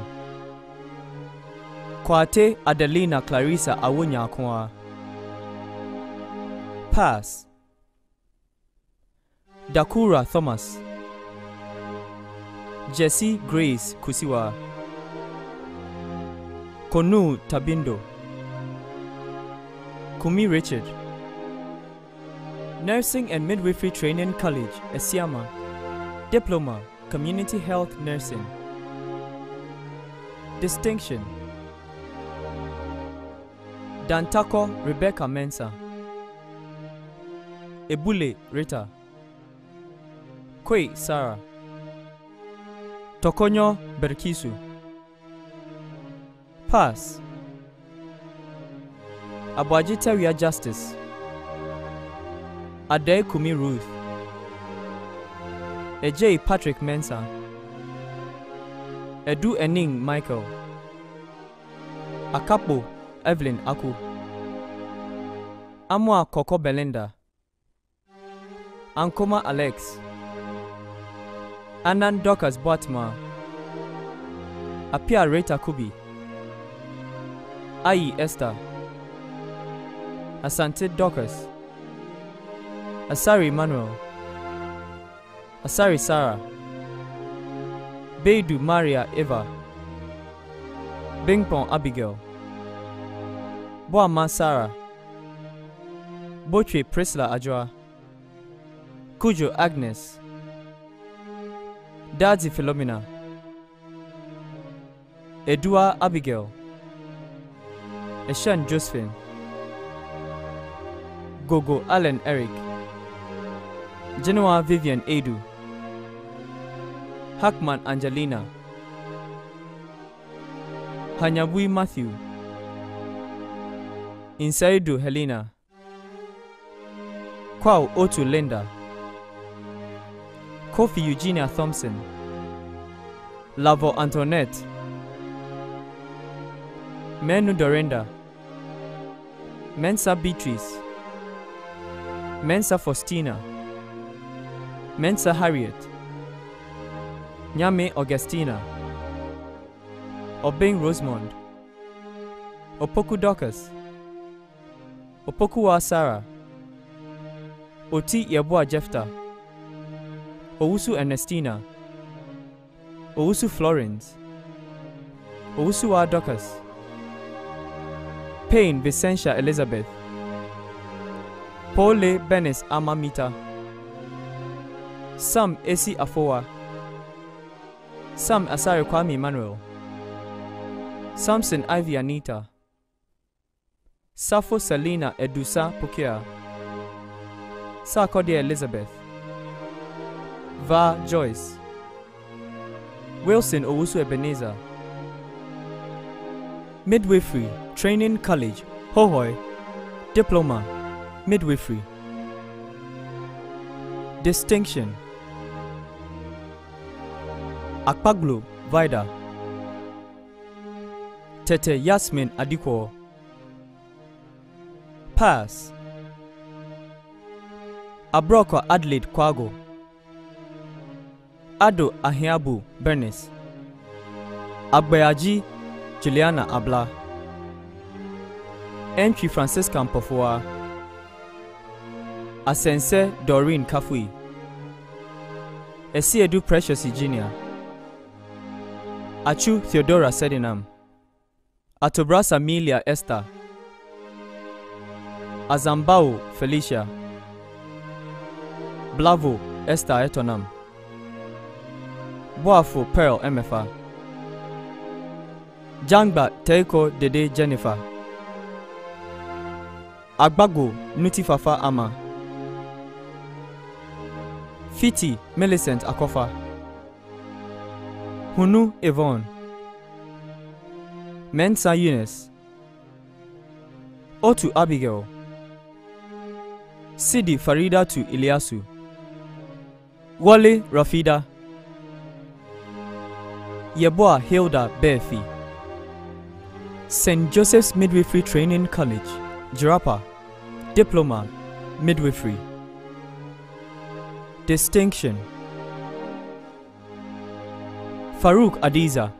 Kwate Adelina Clarissa Awunya Kwa. Pass. Dakura Thomas, Jesse Grace Kusiwa, Konu Tabindo, Kumi Richard, Nursing and Midwifery Training College, Esiama, Diploma, Community Health Nursing. Distinction. Dantako Rebecca Mensa, Ebule Rita. Kwe Sarah. Tokonyo Berkisu. Pass. Abwaji Teria Justice Ade Kumi Ruth. Ejay Patrick Mensa. Edu Ening Michael. Akapo Evelyn Aku. Amwa Koko Belinda. Ankoma Alex. Anan Dokas Botma. Apia Reta Kubi. Ai Esther. Asante Dokas Asari Manuel Asari Sarah. Beidu Maria Eva. Bingpong Abigail. Boama Sarah. Botre Prisla Ajwa Kujo Agnes. Dadzi Philomena. Edua Abigail. Eshan Josephine. Gogo Allen Eric Genoa Vivian Edu. Hackman Angelina. Hanyabui Matthew. Insaidu Helena. Kwao Otu Linda, Kofi Eugenia Thompson, Lavo Antoinette, Menu Dorinda, Mensa Beatrice, Mensa Faustina, Mensa Harriet, Nyame Augustina, Obeng Rosemond, Opoku Dorcas, Opokuwa Sarah, Oti Yabua Jefta, Owusu Ernestina, Owusu Florence, Owusuwa Dorcas, Payne Vicentia Elizabeth, Paule Benes Amamita, Sam Esi Afoa, Sam Asare Kwame Emmanuel, Samson Ivy Anita, Safo Selina Edusa Pukea, Sarkodie Elizabeth, Va Joyce, Wilson Owusu Ebenezer, Midwifery Training College, Hohoe, Diploma, Midwifery, Distinction, Akpaglo Vida, Tete Yasmin Adikwo, Pass, Abroko Adelaide Kwago, Ado Ahiabu Bernice, Agbayaji Juliana Abla, Entry Francisca Mpofoa, Asense Doreen Kafui, Esiedu Precious Eugenia, Achu Theodora Sedinam, Atobras Amelia Esther, Azambao Felicia, Blavo Esther Etonam, Boafo Pearl Emefa, Jangba Teiko Dede Jennifer, Agbago Nutifafa Ama, Fiti Millicent Akofa, Hunu Yvonne, Mensa Eunice, Otu Abigail, Sidi Farida to Iliasu, Wale Rafida, Yeboah Hilda Befi, St. Joseph's Midwifery Training College, Jirapa, Diploma, Midwifery. Distinction Farouk Adiza,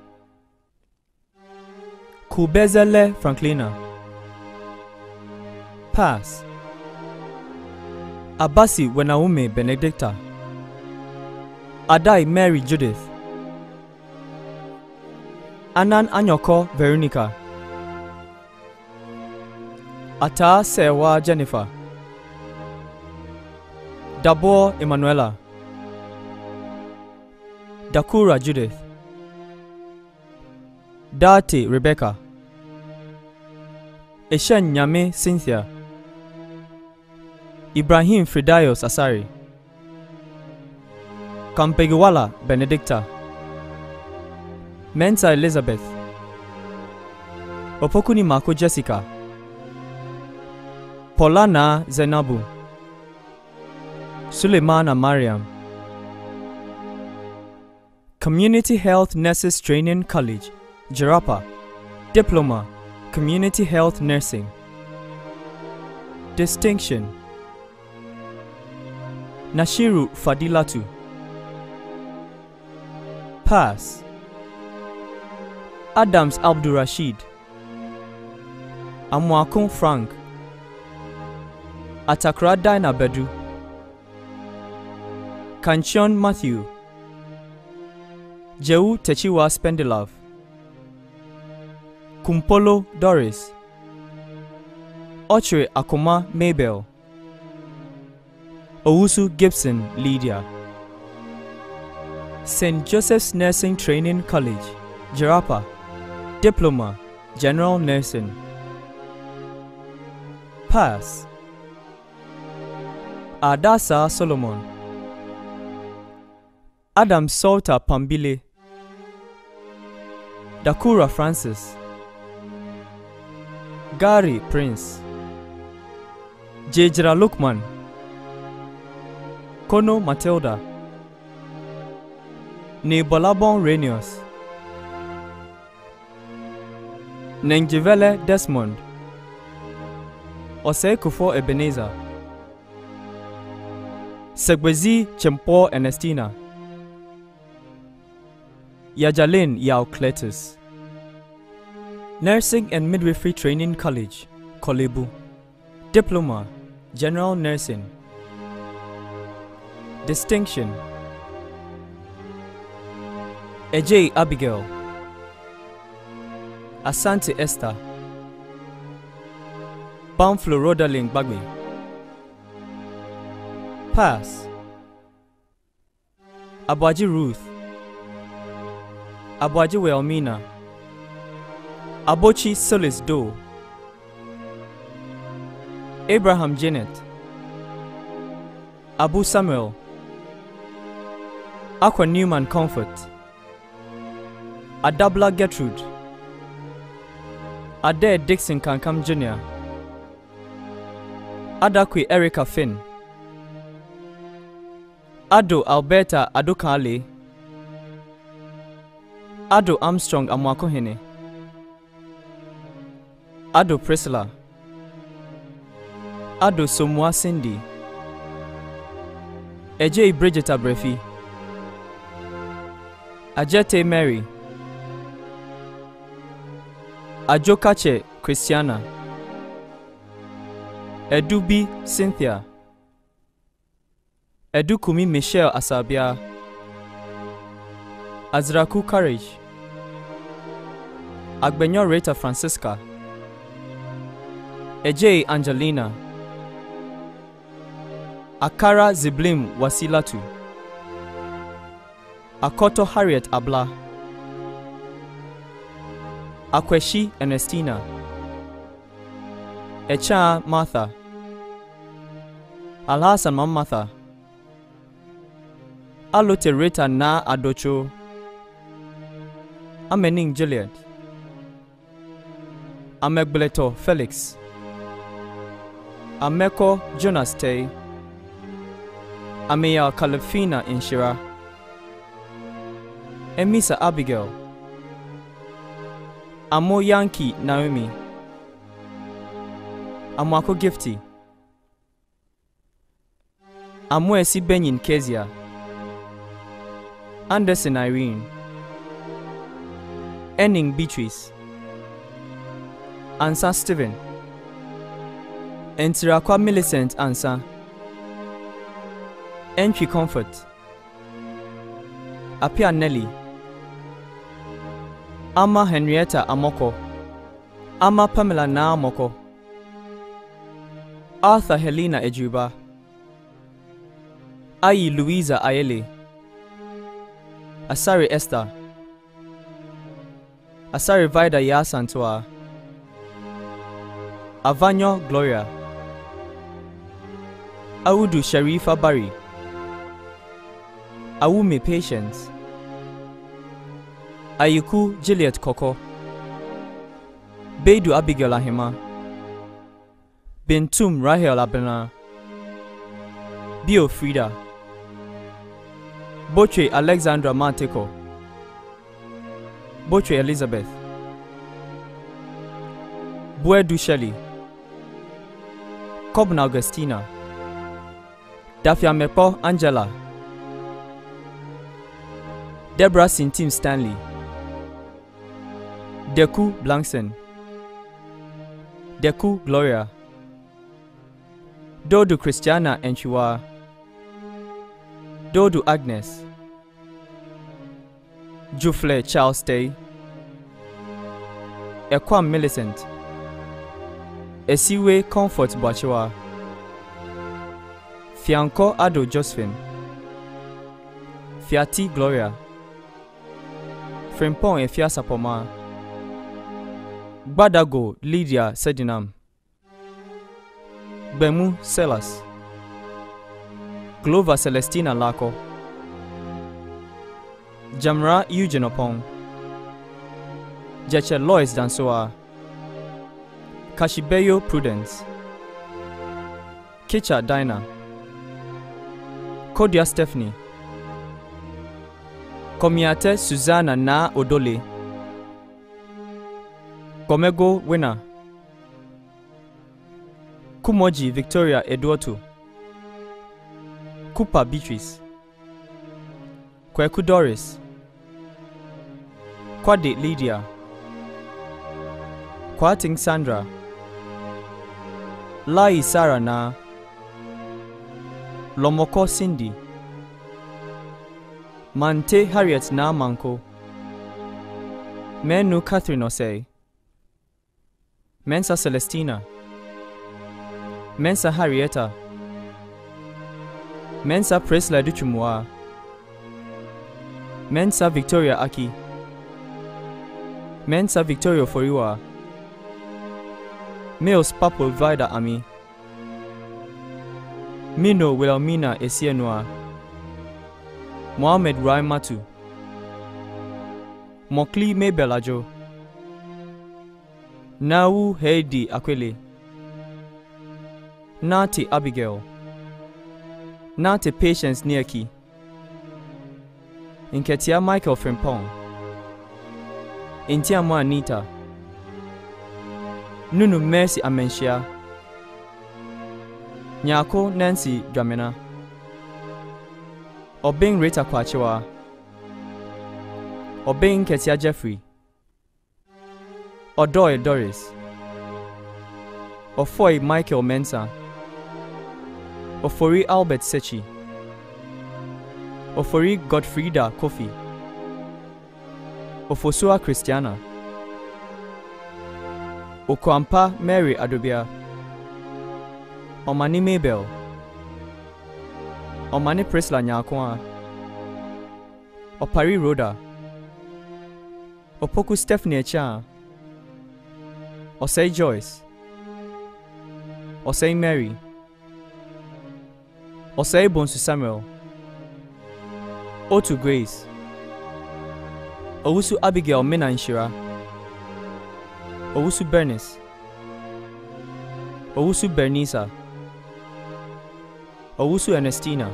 Kubezele Franklina, Pass, Abasi Wenaume Benedicta, Adai Mary Judith, Anan Anyoko Veronica, Ata Sewa Jennifer, Dabo Emanuela, Dakura Judith, Date Rebecca, Eshen Nyame Cynthia, Ibrahim Fridayos Asari, Kampegiwala Benedicta, Mensa Elizabeth, Opokuni Mako Jessica, Polana Zenabu, Suleimana Mariam, Community Health Nurses Training College, Jirapa, Diploma, Community Health Nursing. Distinction. Nashiru Fadilatu, Pass, Adams Abdul Rashid, Amwakun Frank, Atakra Dina Bedu, Kanchon Matthew, Jehu Techiwa Spendilove, Kumpolo Doris, Ochre Akuma Mabel, Owusu Gibson Lydia, St. Joseph's Nursing Training College, Jirapa, Diploma, General Nursing. Pass. Adasa Solomon, Adam Salter Pambile, Dakura Francis, Gary Prince, Jejra Lukman, Kono Matilda, Nibolabon Renius, Nengjivele Desmond, Osei Kufo Ebenezer, Segbezi Chempo Ernestina, Yajalin Yao Cletus, Nursing and Midwifery Training College, Korle Bu, Diploma, General Nursing, Distinction, Ejay Abigail, Asante Esther, Bamflo Rodaling Bagwe, Pass, Abwaji Ruth, Abwaji Welmina, Abochi Solis Do, Abraham Janet, Abu Samuel, Aqua Newman Comfort, Adabla Gertrude, Adair Dixon Kankam Jr., Adakwe Erica Finn, Ado Alberta Adokale, Ado Armstrong Amwakohene, Ado Priscilla, Ado Somwa Cindy, Ejay Bridget Abrefi, Ajete Mary, Ajokache Christiana, Edubi Cynthia, Edukumi Michelle Asabia, Azraku Courage, Agbenyo Rita Francisca, Ejay Angelina, Akara Ziblim Wasilatu, Akoto Harriet Abla, Akweshi Ernestina, Echa Martha, Alhassan Mamatha, Alote Rita Na Adocho, Amening Juliet, Amegbleto Felix, Ameko Jonas Tay, Ameya Kalifina Inshira, Emisa Abigail, Amo Yankee Naomi, Amwako Gifty, Amo Esi Benyin Kezia, Anderson Irene, Enning Beatrice, Ansa Steven, Entirakwa Millicent Ansa, Entry Comfort, Apia Nelly, Ama Henrietta Amoko, Ama Pamela Na Amoko, Arthur Helena Ejuba, Ayi Louisa Ayele, Asari Esther, Asari Vida Yasantua, Avanyo Gloria, Audu Sharifa Bari, Awumi Patience, Ayuku Juliet Koko, Bedu Abigail Ahima, Bentum Rahel Abena, Bio Frida, Boche Alexandra Manteko, Boche Elizabeth, Buedu Shelley, Cobna Augustina, Dafia Mepo Angela, Deborah Sintim Stanley, Deku Blankson, Deku Gloria, Dodu Christiana Enchua, Dodu Agnes, Jufle Charles Day, Ekwam Millicent, Esiwe Comfort Bachiwa, Fianco Ado Josephine, Fiati Gloria, Frimpong Efia Sapoma, Gbadago Lydia Sedinam, Bemu Selas, Glover Celestina Lako, Jamra Eugene Opong, Jeche Lois Dansoa, Kashibeyo Prudence, Kicha Dinah, Kodia Stephanie. Komiate Susanna Na Odole. Komego Winner. Kumoji Victoria Eduoto. Cooper Beatrice. Kweku Doris. Kwade Lydia. Kwating Sandra. Lai Sarah Na. Lomoko Cindy. Mante Harriet Na Manko. Menu Catherine Osei. Mensa Celestina. Mensa Harrietta. Mensa Presla Duchumwa. Mensa Victoria Aki. Mensa Victoria Foriwa. Meos Papo Vida Ami. Mino Wilhelmina Esienua. Mohamed Rai Matu. Mokli Mabel Ajo. Nawu Heidi Akwele. Nati Abigail. Nati Patience Niaki. Nketia Michael Frimpong. Intiamo Anita. Nunu Mercy Amenshia. Nyako Nancy Dramina. Obeng Rita Kwachewa. Obeng Ketia Jeffrey. Odoy Doris. Ofoy Michael Mensa. Ofori Albert Sechi. Ofori Godfrida Kofi. Ofosua Christiana. Okwampa Mary Adobia. Omani Mabel. Omani Prisla Nyakwa. Opari Rhoda. Opoku Stephanie Echa. Osei Joyce. Osei Mary. Osei Bonsu Samuel. Otu Grace. Owusu Abigail Mena Nshira. Owusu Bernice. Owusu Bernisa. Owusu Ernestina.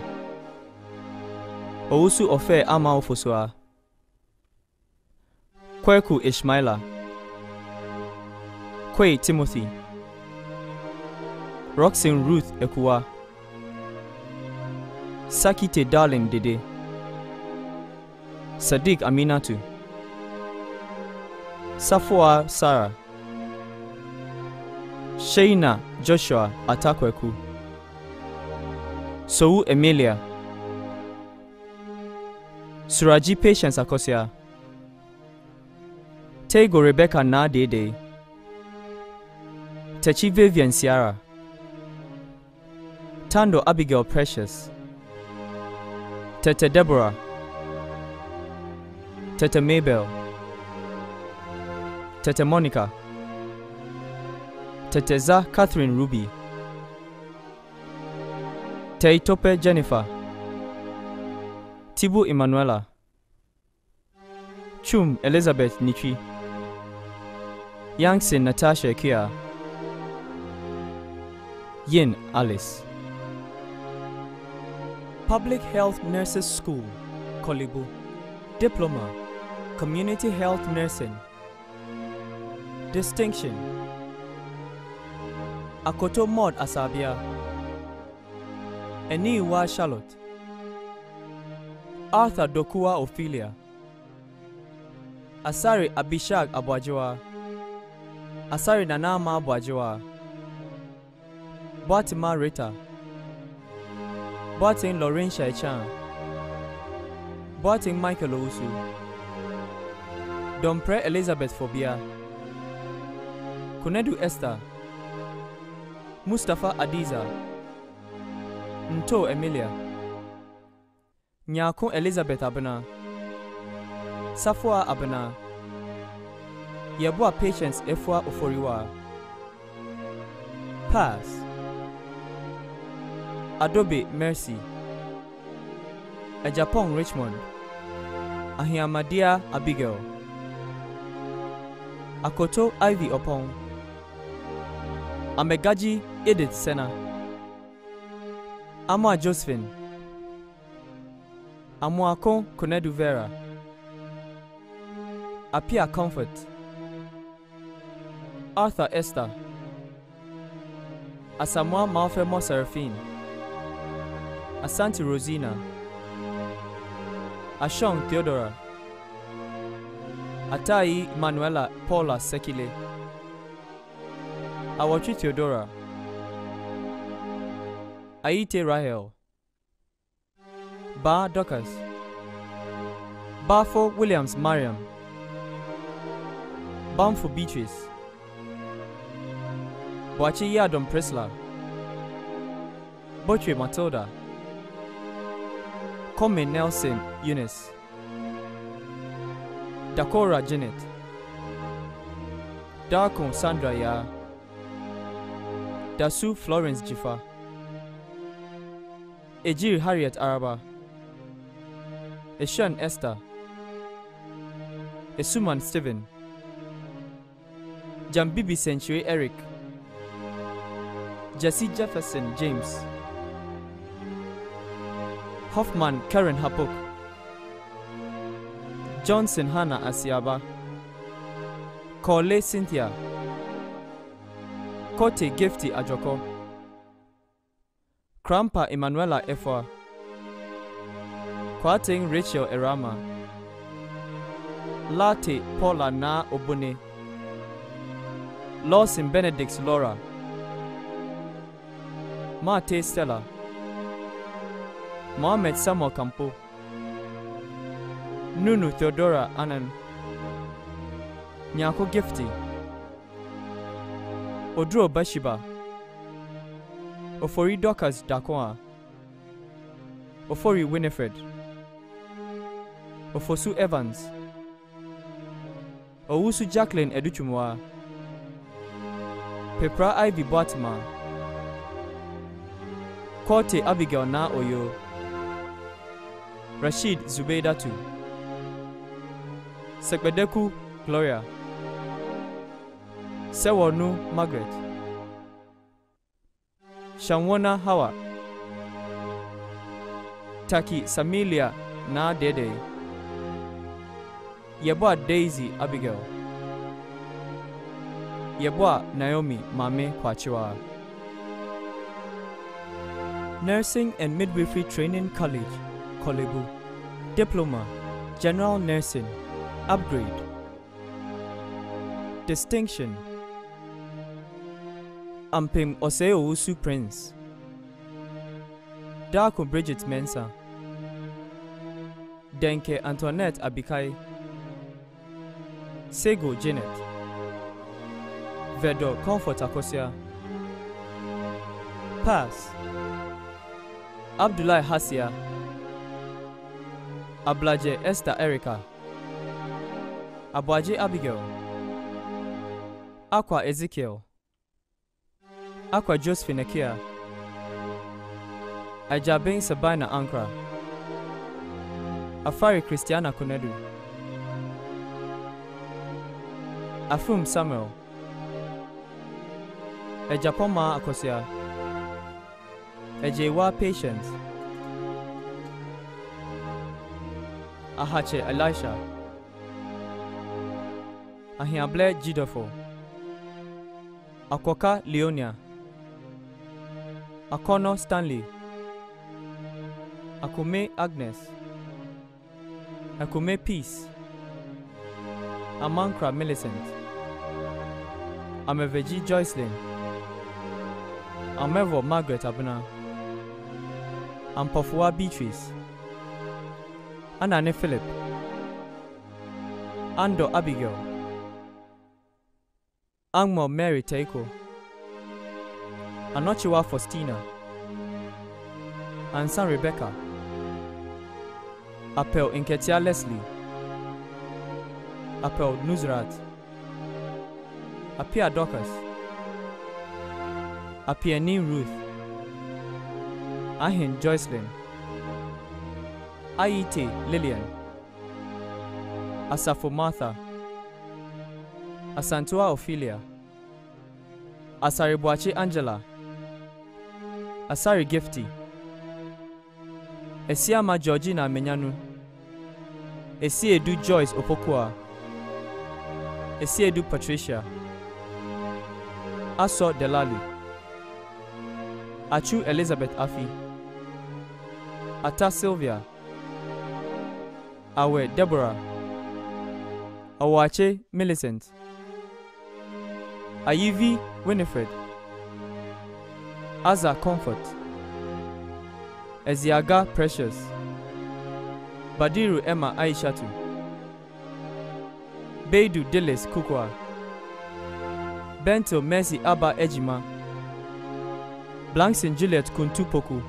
Owusu Ofe Ama Ofosua. Kweku Ishmaela. Kwe Timothy. Roxin Ruth Ekuwa. Sakite Darling Dede. Sadiq Aminatu. Safua Sarah. Sheina Joshua Atakweku. Sowu Emilia. Suraji Patience Akosia. Tego Rebecca Na Dede. Techi Vivian Sierra. Tando Abigail Precious. Tete Deborah. Tete Mabel. Tete Monica. Teteza Catherine Ruby. Teitope Jennifer. Tibu Emanuela. Chum Elizabeth Nichi. Yangsin Natasha Kia. Yin Alice. Public Health Nurses School, Korle Bu. Diploma, Community Health Nursing. Distinction. Akoto Mod Asabia. Eniwa Charlotte. Arthur Dokua Ophelia. Asari Abishag Abwajiwa. Asari Nanama Abwajiwa. Boatima Rita. Boating Lorraine Shaichan. Boating Michael Owusu. Dompre Elizabeth Phobia. Kunedu Esther. Mustafa Adiza. Nto Emilia. Nyako Elizabeth Abena. Safua Abena. Yeboa Patience Efua Oforiwa. Pass. Adobe Mercy. Ejapong Richmond. Ahiamadia Abigail. Akoto Ivy Opong. Amegaji Edith Sena. Ama Josephine. Amuako Konedu Vera. Apia Comfort. Arthur Esther. Asamoah Malfemo Seraphine. Asante Rosina. Ashong Theodora. Atai Manuela Paula Sekile. Awatri Theodora. Aite Rahel. Ba Dorcas. Bafo Williams Mariam. Bamfo Beatrice. Boachi Yadom Prisla. Botwe Matilda. Come Nelson Eunice. Dakora Janet. Darko Sandra Ya. Dasu Florence Jifa. Ejiri Harriet Araba. Eshan Esther. Esuman Stephen. Jambibi Century Eric. Jesse Jefferson James. Hoffman Karen Hapuk. Johnson Hannah Asiaba. Kole Cynthia. Kote Gifty Ajoko. Krampa Emanuela Efwa. Kwating Rachel Erama. Late Paula Na Obune. Lawson Benedict's Laura. Mate Stella. Mohammed Samuel Kampo. Nunu Theodora Anan. Nyako Gifty. Odro Bashiba. Ofori Dorcas Dakoa. Ofori Winifred. Ofosu Evans. Owusu Jacqueline Educhumwa. Pepra Ivy Boatima. Kote Abigail Na Oyo. Rashid Zubeidatu. Sekbedeku Gloria. Sewonu Margaret. Shamwona Hawa. Taki Samilia Na Dede. Yeboa Daisy Abigail. Yeboa Naomi Mame Kwachiwa. Nursing and Midwifery Training College, Korle Bu. Diploma, General Nursing, Upgrade. Distinction. Ampim Oseo Usu Prince. Darko Bridget Mensa. Denke Antoinette Abikai. Sego Janet. Vedo Comfort Akosia. Pass. Abdullah Hasia. Ablaje Esther Erica. Abwaje Abigail. Aqua Ezekiel. Aqua Josephine Akia. Ajabin Sabina Ankra. Afari Christiana Kunedu. Afum Samuel. Ejapoma Akosia. Ejewa Patience. Ahache Elisha. Ahiable Jidofo. Akoka Leonia. Akono Stanley. Akume Agnes. Akume Peace. Amankra Millicent. Ameveji Joycelyn. Amevo Margaret Abuna. Ampofua Beatrice. Anane Philip. Ando Abigail. Angmo Mary Teiko. Anochiwa Faustina. Ansan Rebecca. Apel Inketia Leslie. Apel Nuzrat. Apia Dorcas. Apia Nim Ruth. Ahin Joycelyn. Aite Lillian. Asafo Martha. Asantua Ophelia. Asari Boachi Angela. Asari Gifty. Esiama Georgina Menyanu, Esiedu Joyce Opokua, Esiedu Patricia, Aso Delali, Achu Elizabeth Afi, Ata Sylvia, Awe Deborah, Awache Millicent, Ayivi Winifred, Aza Comfort, Eziaga Precious, Badiru Emma Aishatu, Beidu Dilis Kukwa, Bento Mercy Abba Ejima, Blankson Juliet Kuntupoku,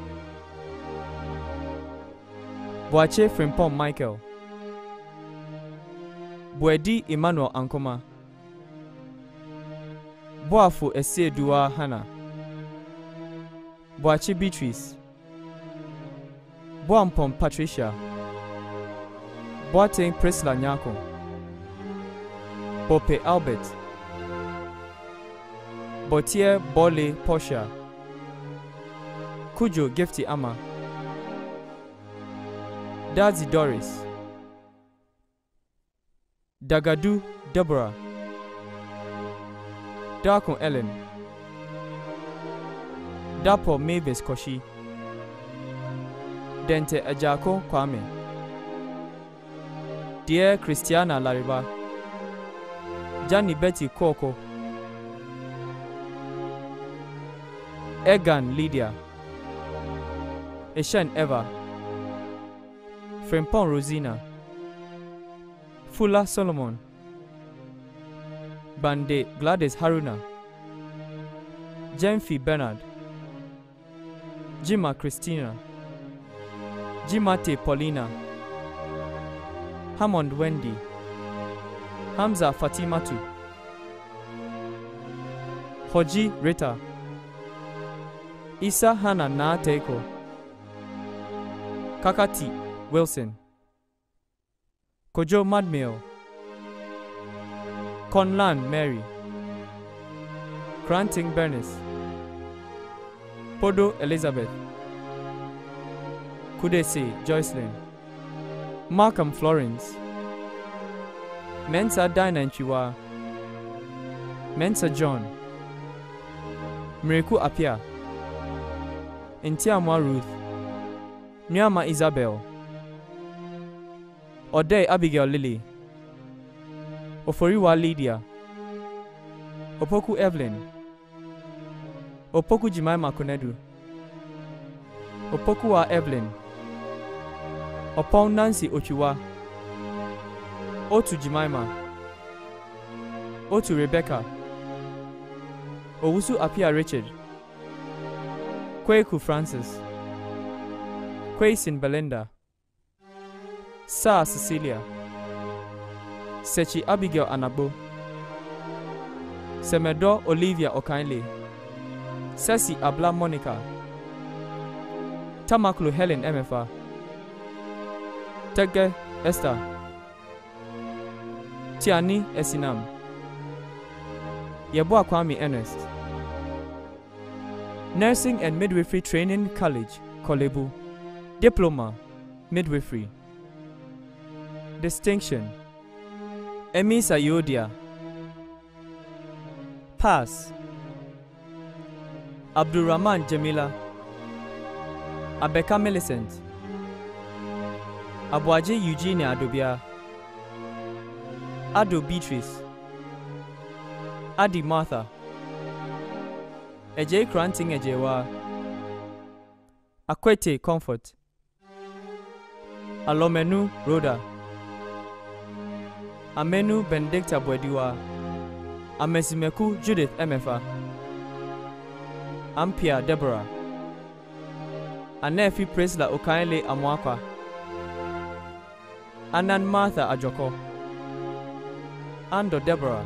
Boache Frimpong Michael, Boedi Emmanuel Ankoma, Boafo Esieduwa Hannah, Boache Beatrice, Boampom Patricia, Boateng Priscilla Nyako, Bope Albert, Botier Bole Portia, Kujo Gifty Ama, Dadzi Doris, Dagadu Deborah, Darkon Ellen, Dapo Mavis Koshi, Dente Ajako Kwame, Dear Christiana Lariba, Johnny Betty Koko, Egan Lydia, Eshen Eva, Frempon Rosina, Fula Solomon, Bande Gladys Haruna, Jemfi Bernard, Jima Christina, Jimate Paulina, Hammond Wendy, Hamza Fatimatu, Hoji Rita, Isa Hana Naateko, Kakati Wilson, Kojo Madmil, Conlan Mary, Granting Bernice, Podo Elizabeth, Kudesi Joycelyn, Markham Florence, Mensa Dinah Nchiwa, Mensa John, Mreku Apia, Ntiamwa Ruth, Nyama Isabel, Odei Abigail Lily, Oforiwa Lydia, Opoku Evelyn, Opoku Jimaima Konedu, Opokuwa Evelyn, Opon Nancy Ochiwa, Otu Jimaima, Otu Rebecca, Owusu Apia Richard, Kweku Francis, Kwaisin Belinda, Sa Cecilia, Sechi Abigail Anabo, Semedo Olivia Okanle, Sesi Abla Monica, Tamaklu Helen Emefa, Tege Esther, Tiani Esinam, Yeboah Kwame Ernest, Nursing and Midwifery Training College, Korle Bu, Diploma, Midwifery, Distinction, Emi Sayodia, Pass, Abdurrahman Jamila, Abeka Millicent, Abuaje Eugenia Adobia, Ado Beatrice, Adi Martha, Eje Kranting Ejewa, Akwete Comfort, Alomenu Rhoda, Amenu Benedicta Bwediwa, Amesimeku Judith Emefa, Ampia Deborah, Anefi Presla Okaile Amwakwa, Anan Martha Ajoko, Ando Deborah,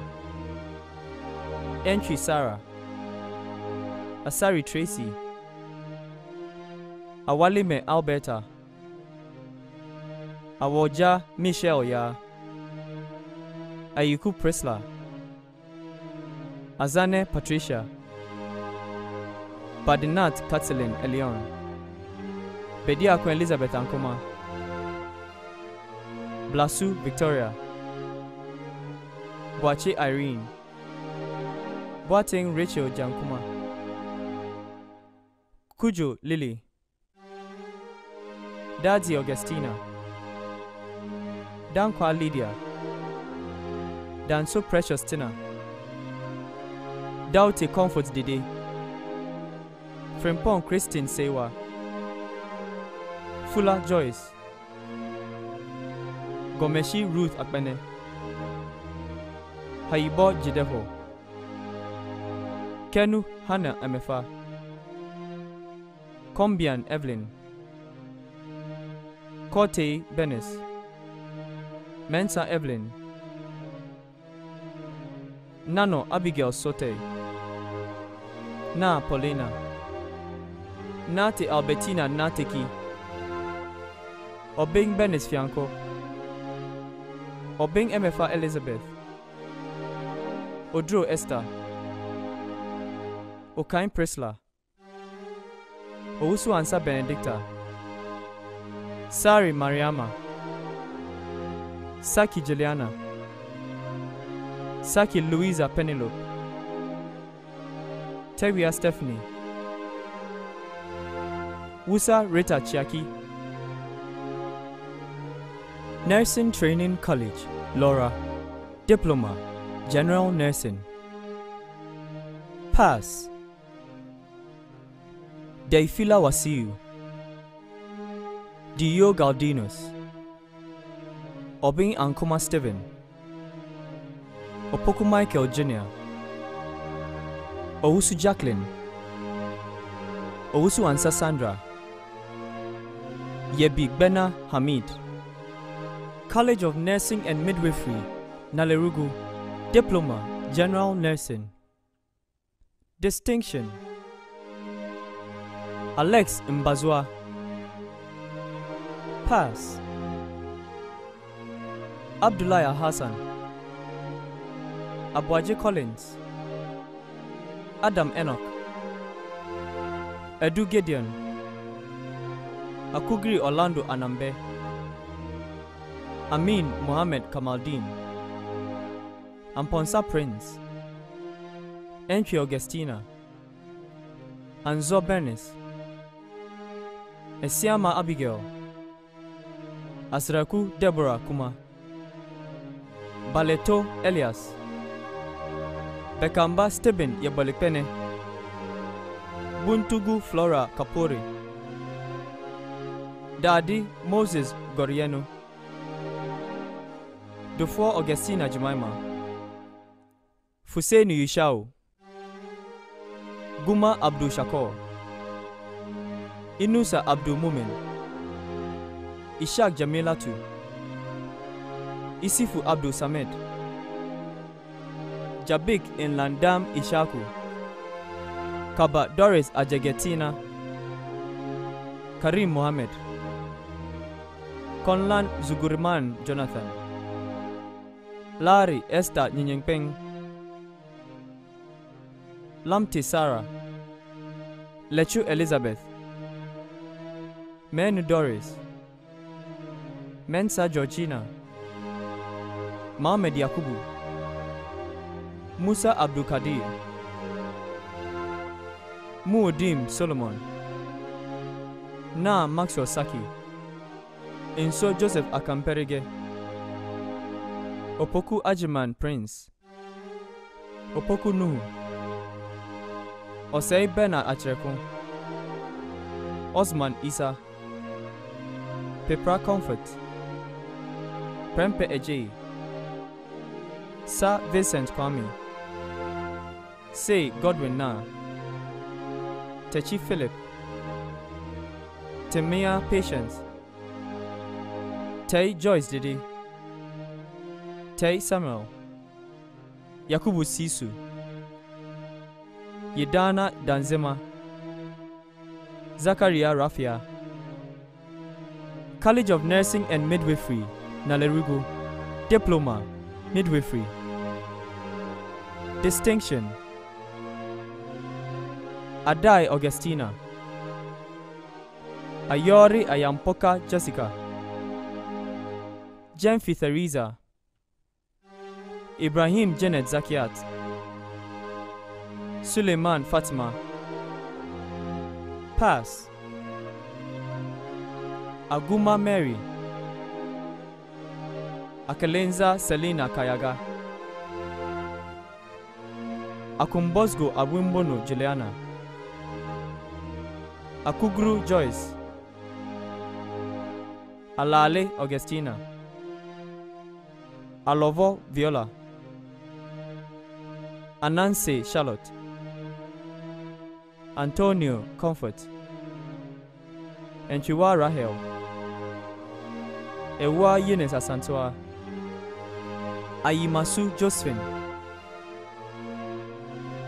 Entry Sarah, Asari Tracy, Awalime Alberta, Awoja Michelle Ya, Ayuku Presla, Azane Patricia, Badinat Kathleen Elion, Bediako Elizabeth Ankoma. Blasu Victoria. Boache Irene. Boateng Rachel Jankuma. Kujo Lily. Dadzi Augustina. Dankwa Lydia. Danso Precious Tina. Doughty Comfort Dede. Frimpong Christine Sewa. Fula Joyce. Gomeshi Ruth Akbene. Haibo Jideho. Kenu Hannah Emefa. Combian Evelyn. Corte Benes. Mensa Evelyn. Nano Abigail Sote. Na Paulina. Nati Albertina Nateki. Obing Benes Fianco. Obing Emefa Elizabeth. Odro Esther. Okain Prisla. Owusu Ansa Benedicta. Sari Mariama. Saki Juliana. Saki Louisa Penelope. Tewia Stephanie. Wusa Rita Chiaki. Nursing Training College, Lawra. Diploma, General Nursing. Pass. Deifila Wasiu. Dio Galdinos. Obin Ankoma Steven. Opoku Michael Jr. Owusu Jacqueline. Owusu Ansa Sandra. Yebi Bena Hamid. College of Nursing and Midwifery, Nalerigu. Diploma, General Nursing. Distinction. Alex Mbazwa. Pass. Abdullah Hassan. Abwaje Collins. Adam Enoch. Edu Gideon. Akugri Orlando Anambe. Amin Mohammed Kamaldeen. Amponsa Prince. Entry Augustina. Anzo Bernice. Esiama Abigail. Asraku Deborah Kuma. Baleto Elias. Bekamba Stephen Yabalipene. Buntugu Flora Kapori. Daddy Moses Gorieno. Dufo Augustina Jemima. Fuseni Yushau. Guma Abdul Shakur. Inusa Abdul Mumin. Ishak Jamilatu. Isifu Abdul Samed. Jabik in Landam Ishaku. Kaba Doris Ajagetina. Karim Mohammed. Konlan Zugurman Jonathan. Larry Esther Nyinyengpeng. Lamti Sarah. Lechu Elizabeth. Menu Doris. Mensa Georgina. Mohamed Yakubu. Musa Abdul Kadir. Muodim Solomon. Na Maxwell Saki. Inso Joseph Akamperige. Opoku Ajiman Prince. Opoku Nuhu. Osei Bernard Achrepo. Osman Isa. Pepra Comfort. Prempe Eje. Sir Vincent Kwame. Say Godwin Na. Techi Philip. Temia Patience. Tay Joyce Didi. Tay Samuel. Yakubu Sisu. Yedana Danzema. Zakaria Rafia. College of Nursing and Midwifery, Nalerigu. Diploma, Midwifery. Distinction. Adai Augustina. Ayori Ayampoka Jessica, Jemfi Theresa, Ibrahim Janet Zakiat, Suleiman Fatima, Pass, Aguma Mary, Akalenza Selina Kayaga, Akumbosgo Abwimbono Juliana, Akugru Joyce, Alale Augustina, Alovo Viola, Ananse Charlotte, Antonio Comfort, Enchiwa Rahel, Ewa Eunice Asantoa, Ayimasu Josephine,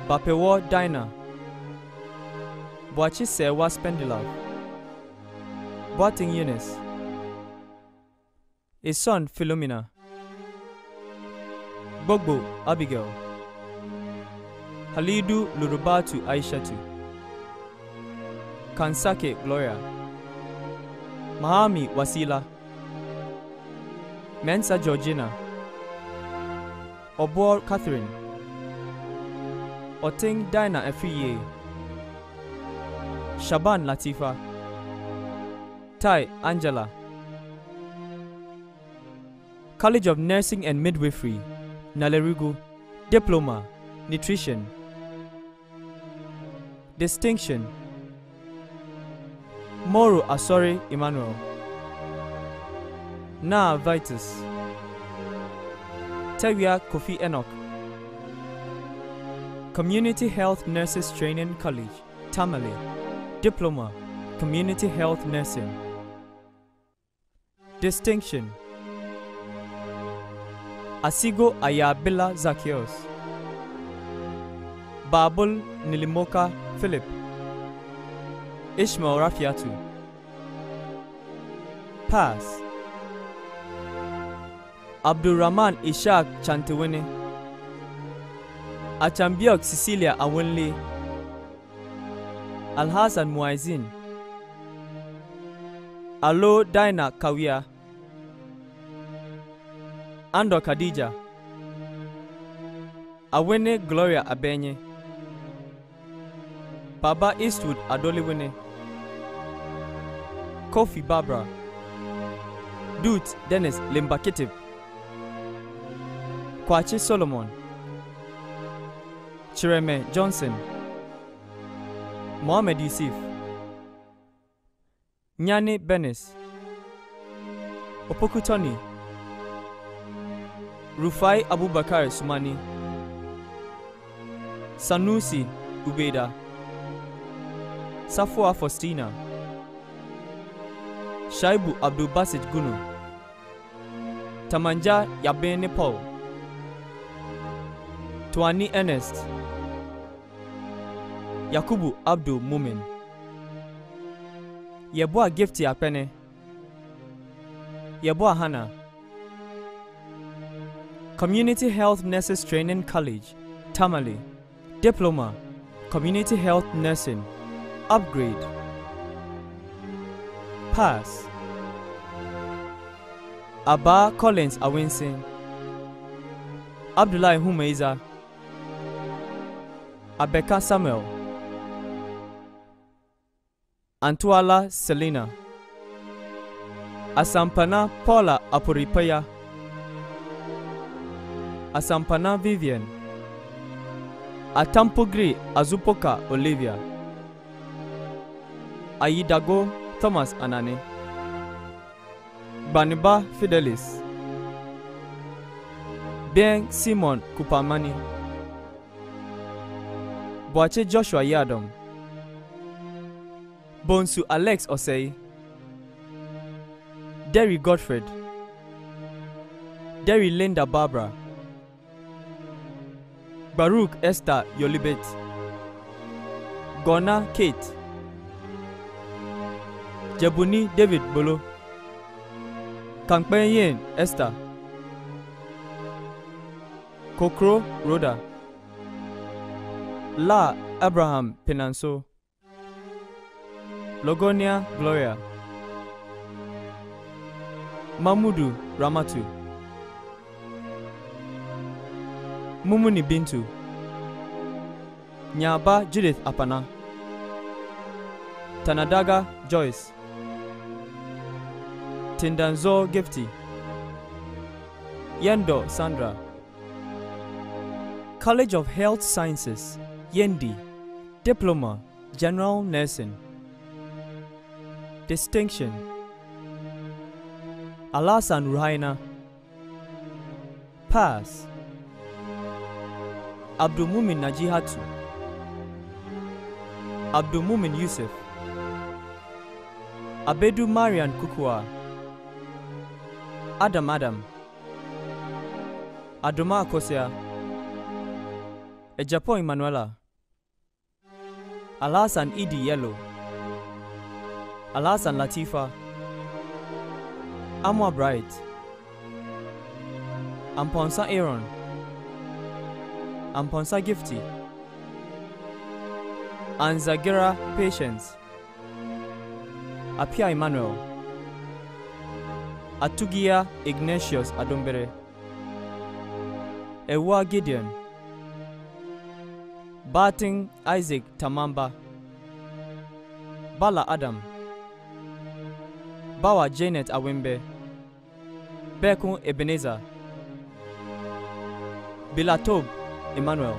Bapewo Dinah, Boachi Sewa Spendilove, Boating Eunice, his son Philomena, Bogbo Abigail, Halidu Lurubatu Aishatu, Kansake Gloria, Mahami Wasila, Mensa Georgina, Obor Catherine, Oting Dina Efiye, Shaban Latifa, Tai Angela, College of Nursing and Midwifery, Nalerigu, Diploma, Nutrition, Distinction, Moro Asori ah, Emmanuel, Na Vitus, Tewia Kofi Enoch, Community Health Nurses Training College, Tamale, Diploma, Community Health Nursing, Distinction, Asigo Ayabila Zacchaeus, Babul Nilimoka Philip, Ishmael Rafiatu, Pass, Abdulrahman Ishak Chantewene, Achambiok Cecilia Awunle, Alhassan Muaizin, Alo Dina Kawia, Ando Khadija, Awene Gloria Abenye, Baba Eastwood Adoliwene, Kofi Barbara, Dut Dennis Limbakitib, Kwachi Solomon, Chireme Johnson, Mohamed Yusuf, Nyani Benis, Opoku Tony, Rufai Abubakar Sumani, Sanusi Ubeda, Safwa Faustina, Shaibu Abdul Basit Gunu, Tamanja Yabene Paul, tuani Ernest, Yakubu Abdul Mumin, Yeboa Gifty Apene, Yeboa Hannah, Community Health Nurses Training College, Tamale, Diploma, Community Health Nursing, Upgrade, Pass, Abba Collins Awinsin, Abdullah Humeiza, Abeka Samuel, Antuala Selena, Asampana Paula Apuripaya, Asampana Vivian, Atampogri Azupoka Olivia, Aidago Thomas Anane, Baniba Fidelis, Ben Simon Kupamani, Boache Joshua Yadom, Bonsu Alex Osei, Derry Godfred, Derry Linda Barbara, Baruch Esther Yolibet, Gona Kate, Jebuni David Bolo, Kankpenyen Esther, Kokro Rhoda, La Abraham Penanso, Logonia Gloria, Mamudu Ramatu, Mumuni Bintu, Nyaba Judith Apana, Tanadaga Joyce, Tindanzo Gifty, Yendo Sandra, College of Health Sciences, Yendi, Diploma, General Nursing, Distinction, Alasan Ruhaina, Pass, Abdulmumin Najihatu, Abdulmumin Yusuf, Abedu Marian Kukua, Adam Adam, Adoma Akosia, Ejapo Emanuela, Alasan Idi Yellow, Alasan Latifa, Amwa Bright, Amponsa Aaron, Amponsa Gifty, Anzagira Patience, Apia Emmanuel, Atugia Ignatius Adombere, Ewa Gideon, Bating Isaac Tamamba, Bala Adam, Bawa Janet Awembe, Bekun Ebenezer, Bilatob Emmanuel,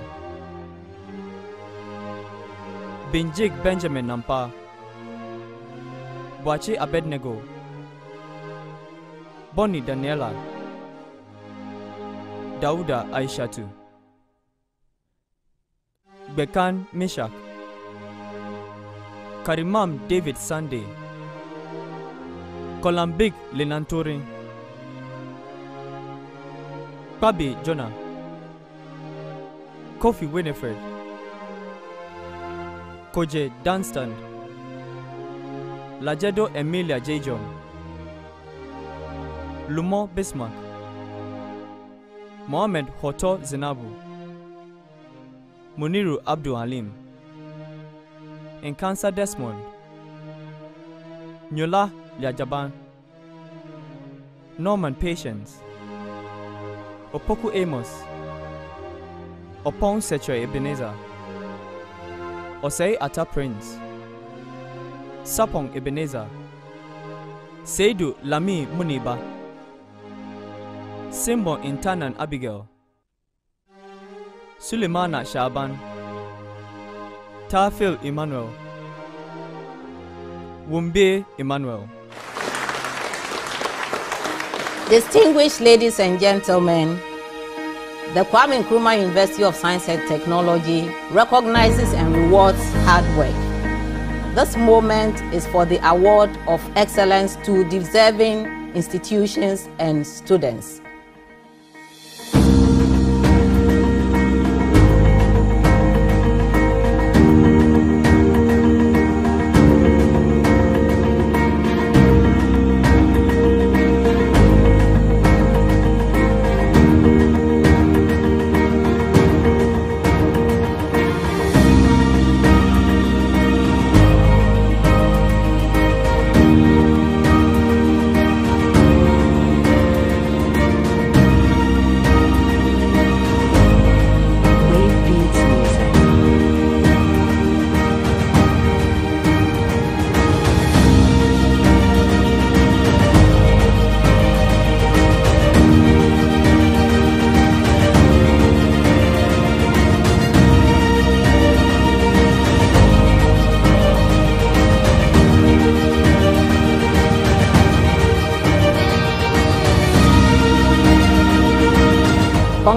Binjik Benjamin Nampa, Boachi Abednego, Bonnie Daniela, Dauda Aishatu, Bekan Mishak, Karimam David Sunday, Kolambik Lenantorin, Kwabi Jonah, Kofi Winifred, Koje Dunstan, Lajedo Emilia Jejom, Lumo Bismarck, Mohamed Hoto Zinabu, Muniru Abdul Halim, Nkansa Desmond, Nyola Liajaban, Norman Patience, Opoku Amos, Opong Setre Ebenezer, Osei Ata Prince, Sapong Ebenezer, Seidu Lami Muniba, Simbo Intanan Abigail, Sulemana Shaban, Tafil Emmanuel, Wumbe Emmanuel. Distinguished ladies and gentlemen, the Kwame Nkrumah University of Science and Technology recognizes and rewards hard work. This moment is for the award of excellence to deserving institutions and students.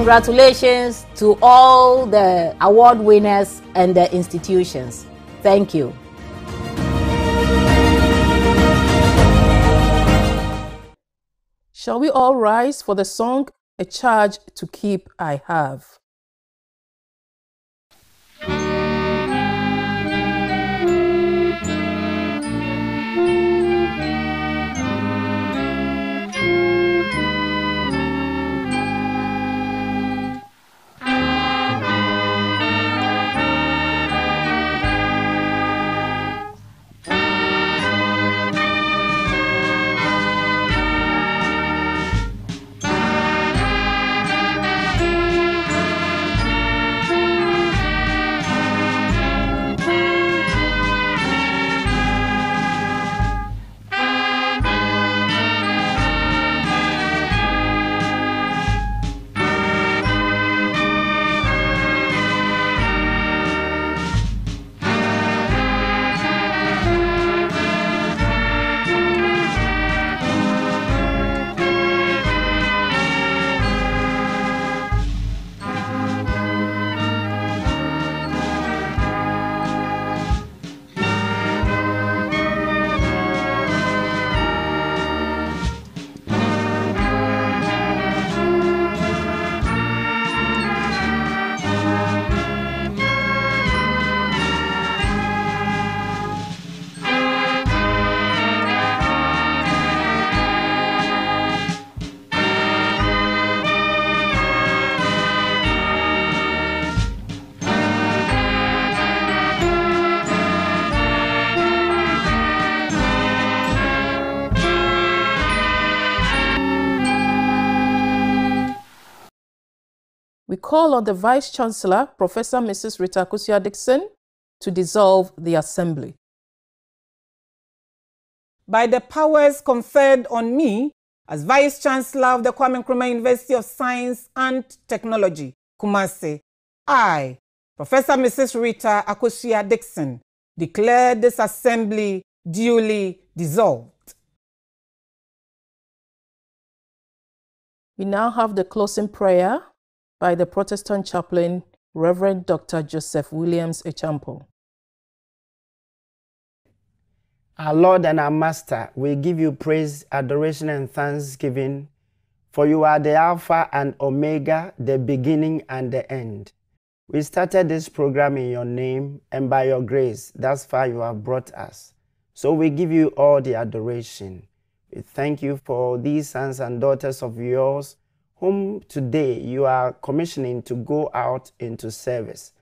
Congratulations to all the award winners and the institutions. Thank you. Shall we all rise for the song A Charge to Keep I Have? Call on the Vice Chancellor, Professor Mrs. Rita Akosua Dickson, to dissolve the Assembly. By the powers conferred on me as Vice Chancellor of the Kwame Nkrumah University of Science and Technology, Kumasi, I, Professor Mrs. Rita Akosua Dickson, declare this assembly duly dissolved. We now have the closing prayer by the Protestant chaplain, Reverend Dr. Joseph Williams Echampo. Our Lord and our Master, we give you praise, adoration, and thanksgiving, for you are the Alpha and Omega, the beginning and the end. We started this program in your name, and by your grace, thus far you have brought us. So we give you all the adoration. We thank you for these sons and daughters of yours, whom today you are commissioning to go out into service.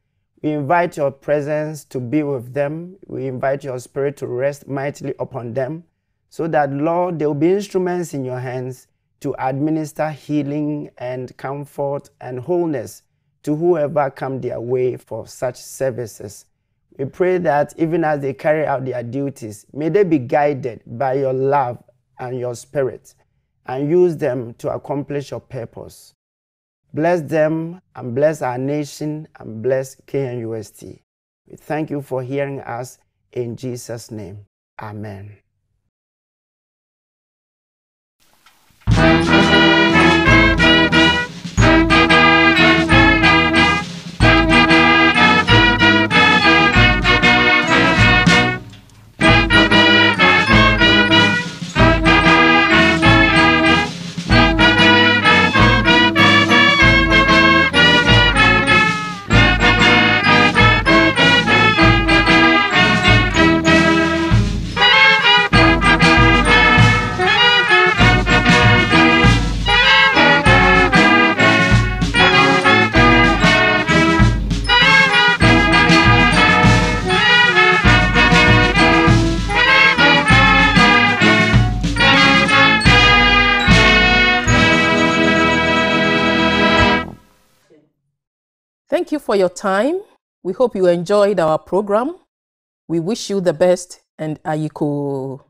We invite your presence to be with them. We invite your spirit to rest mightily upon them, so that, Lord, they will be instruments in your hands to administer healing and comfort and wholeness to whoever come their way for such services. We pray that even as they carry out their duties, may they be guided by your love and your spirit and use them to accomplish your purpose. Bless them and bless our nation and bless KNUST. We thank you for hearing us in Jesus' name. Amen. For your time. We hope you enjoyed our program. We wish you the best and Ayiko.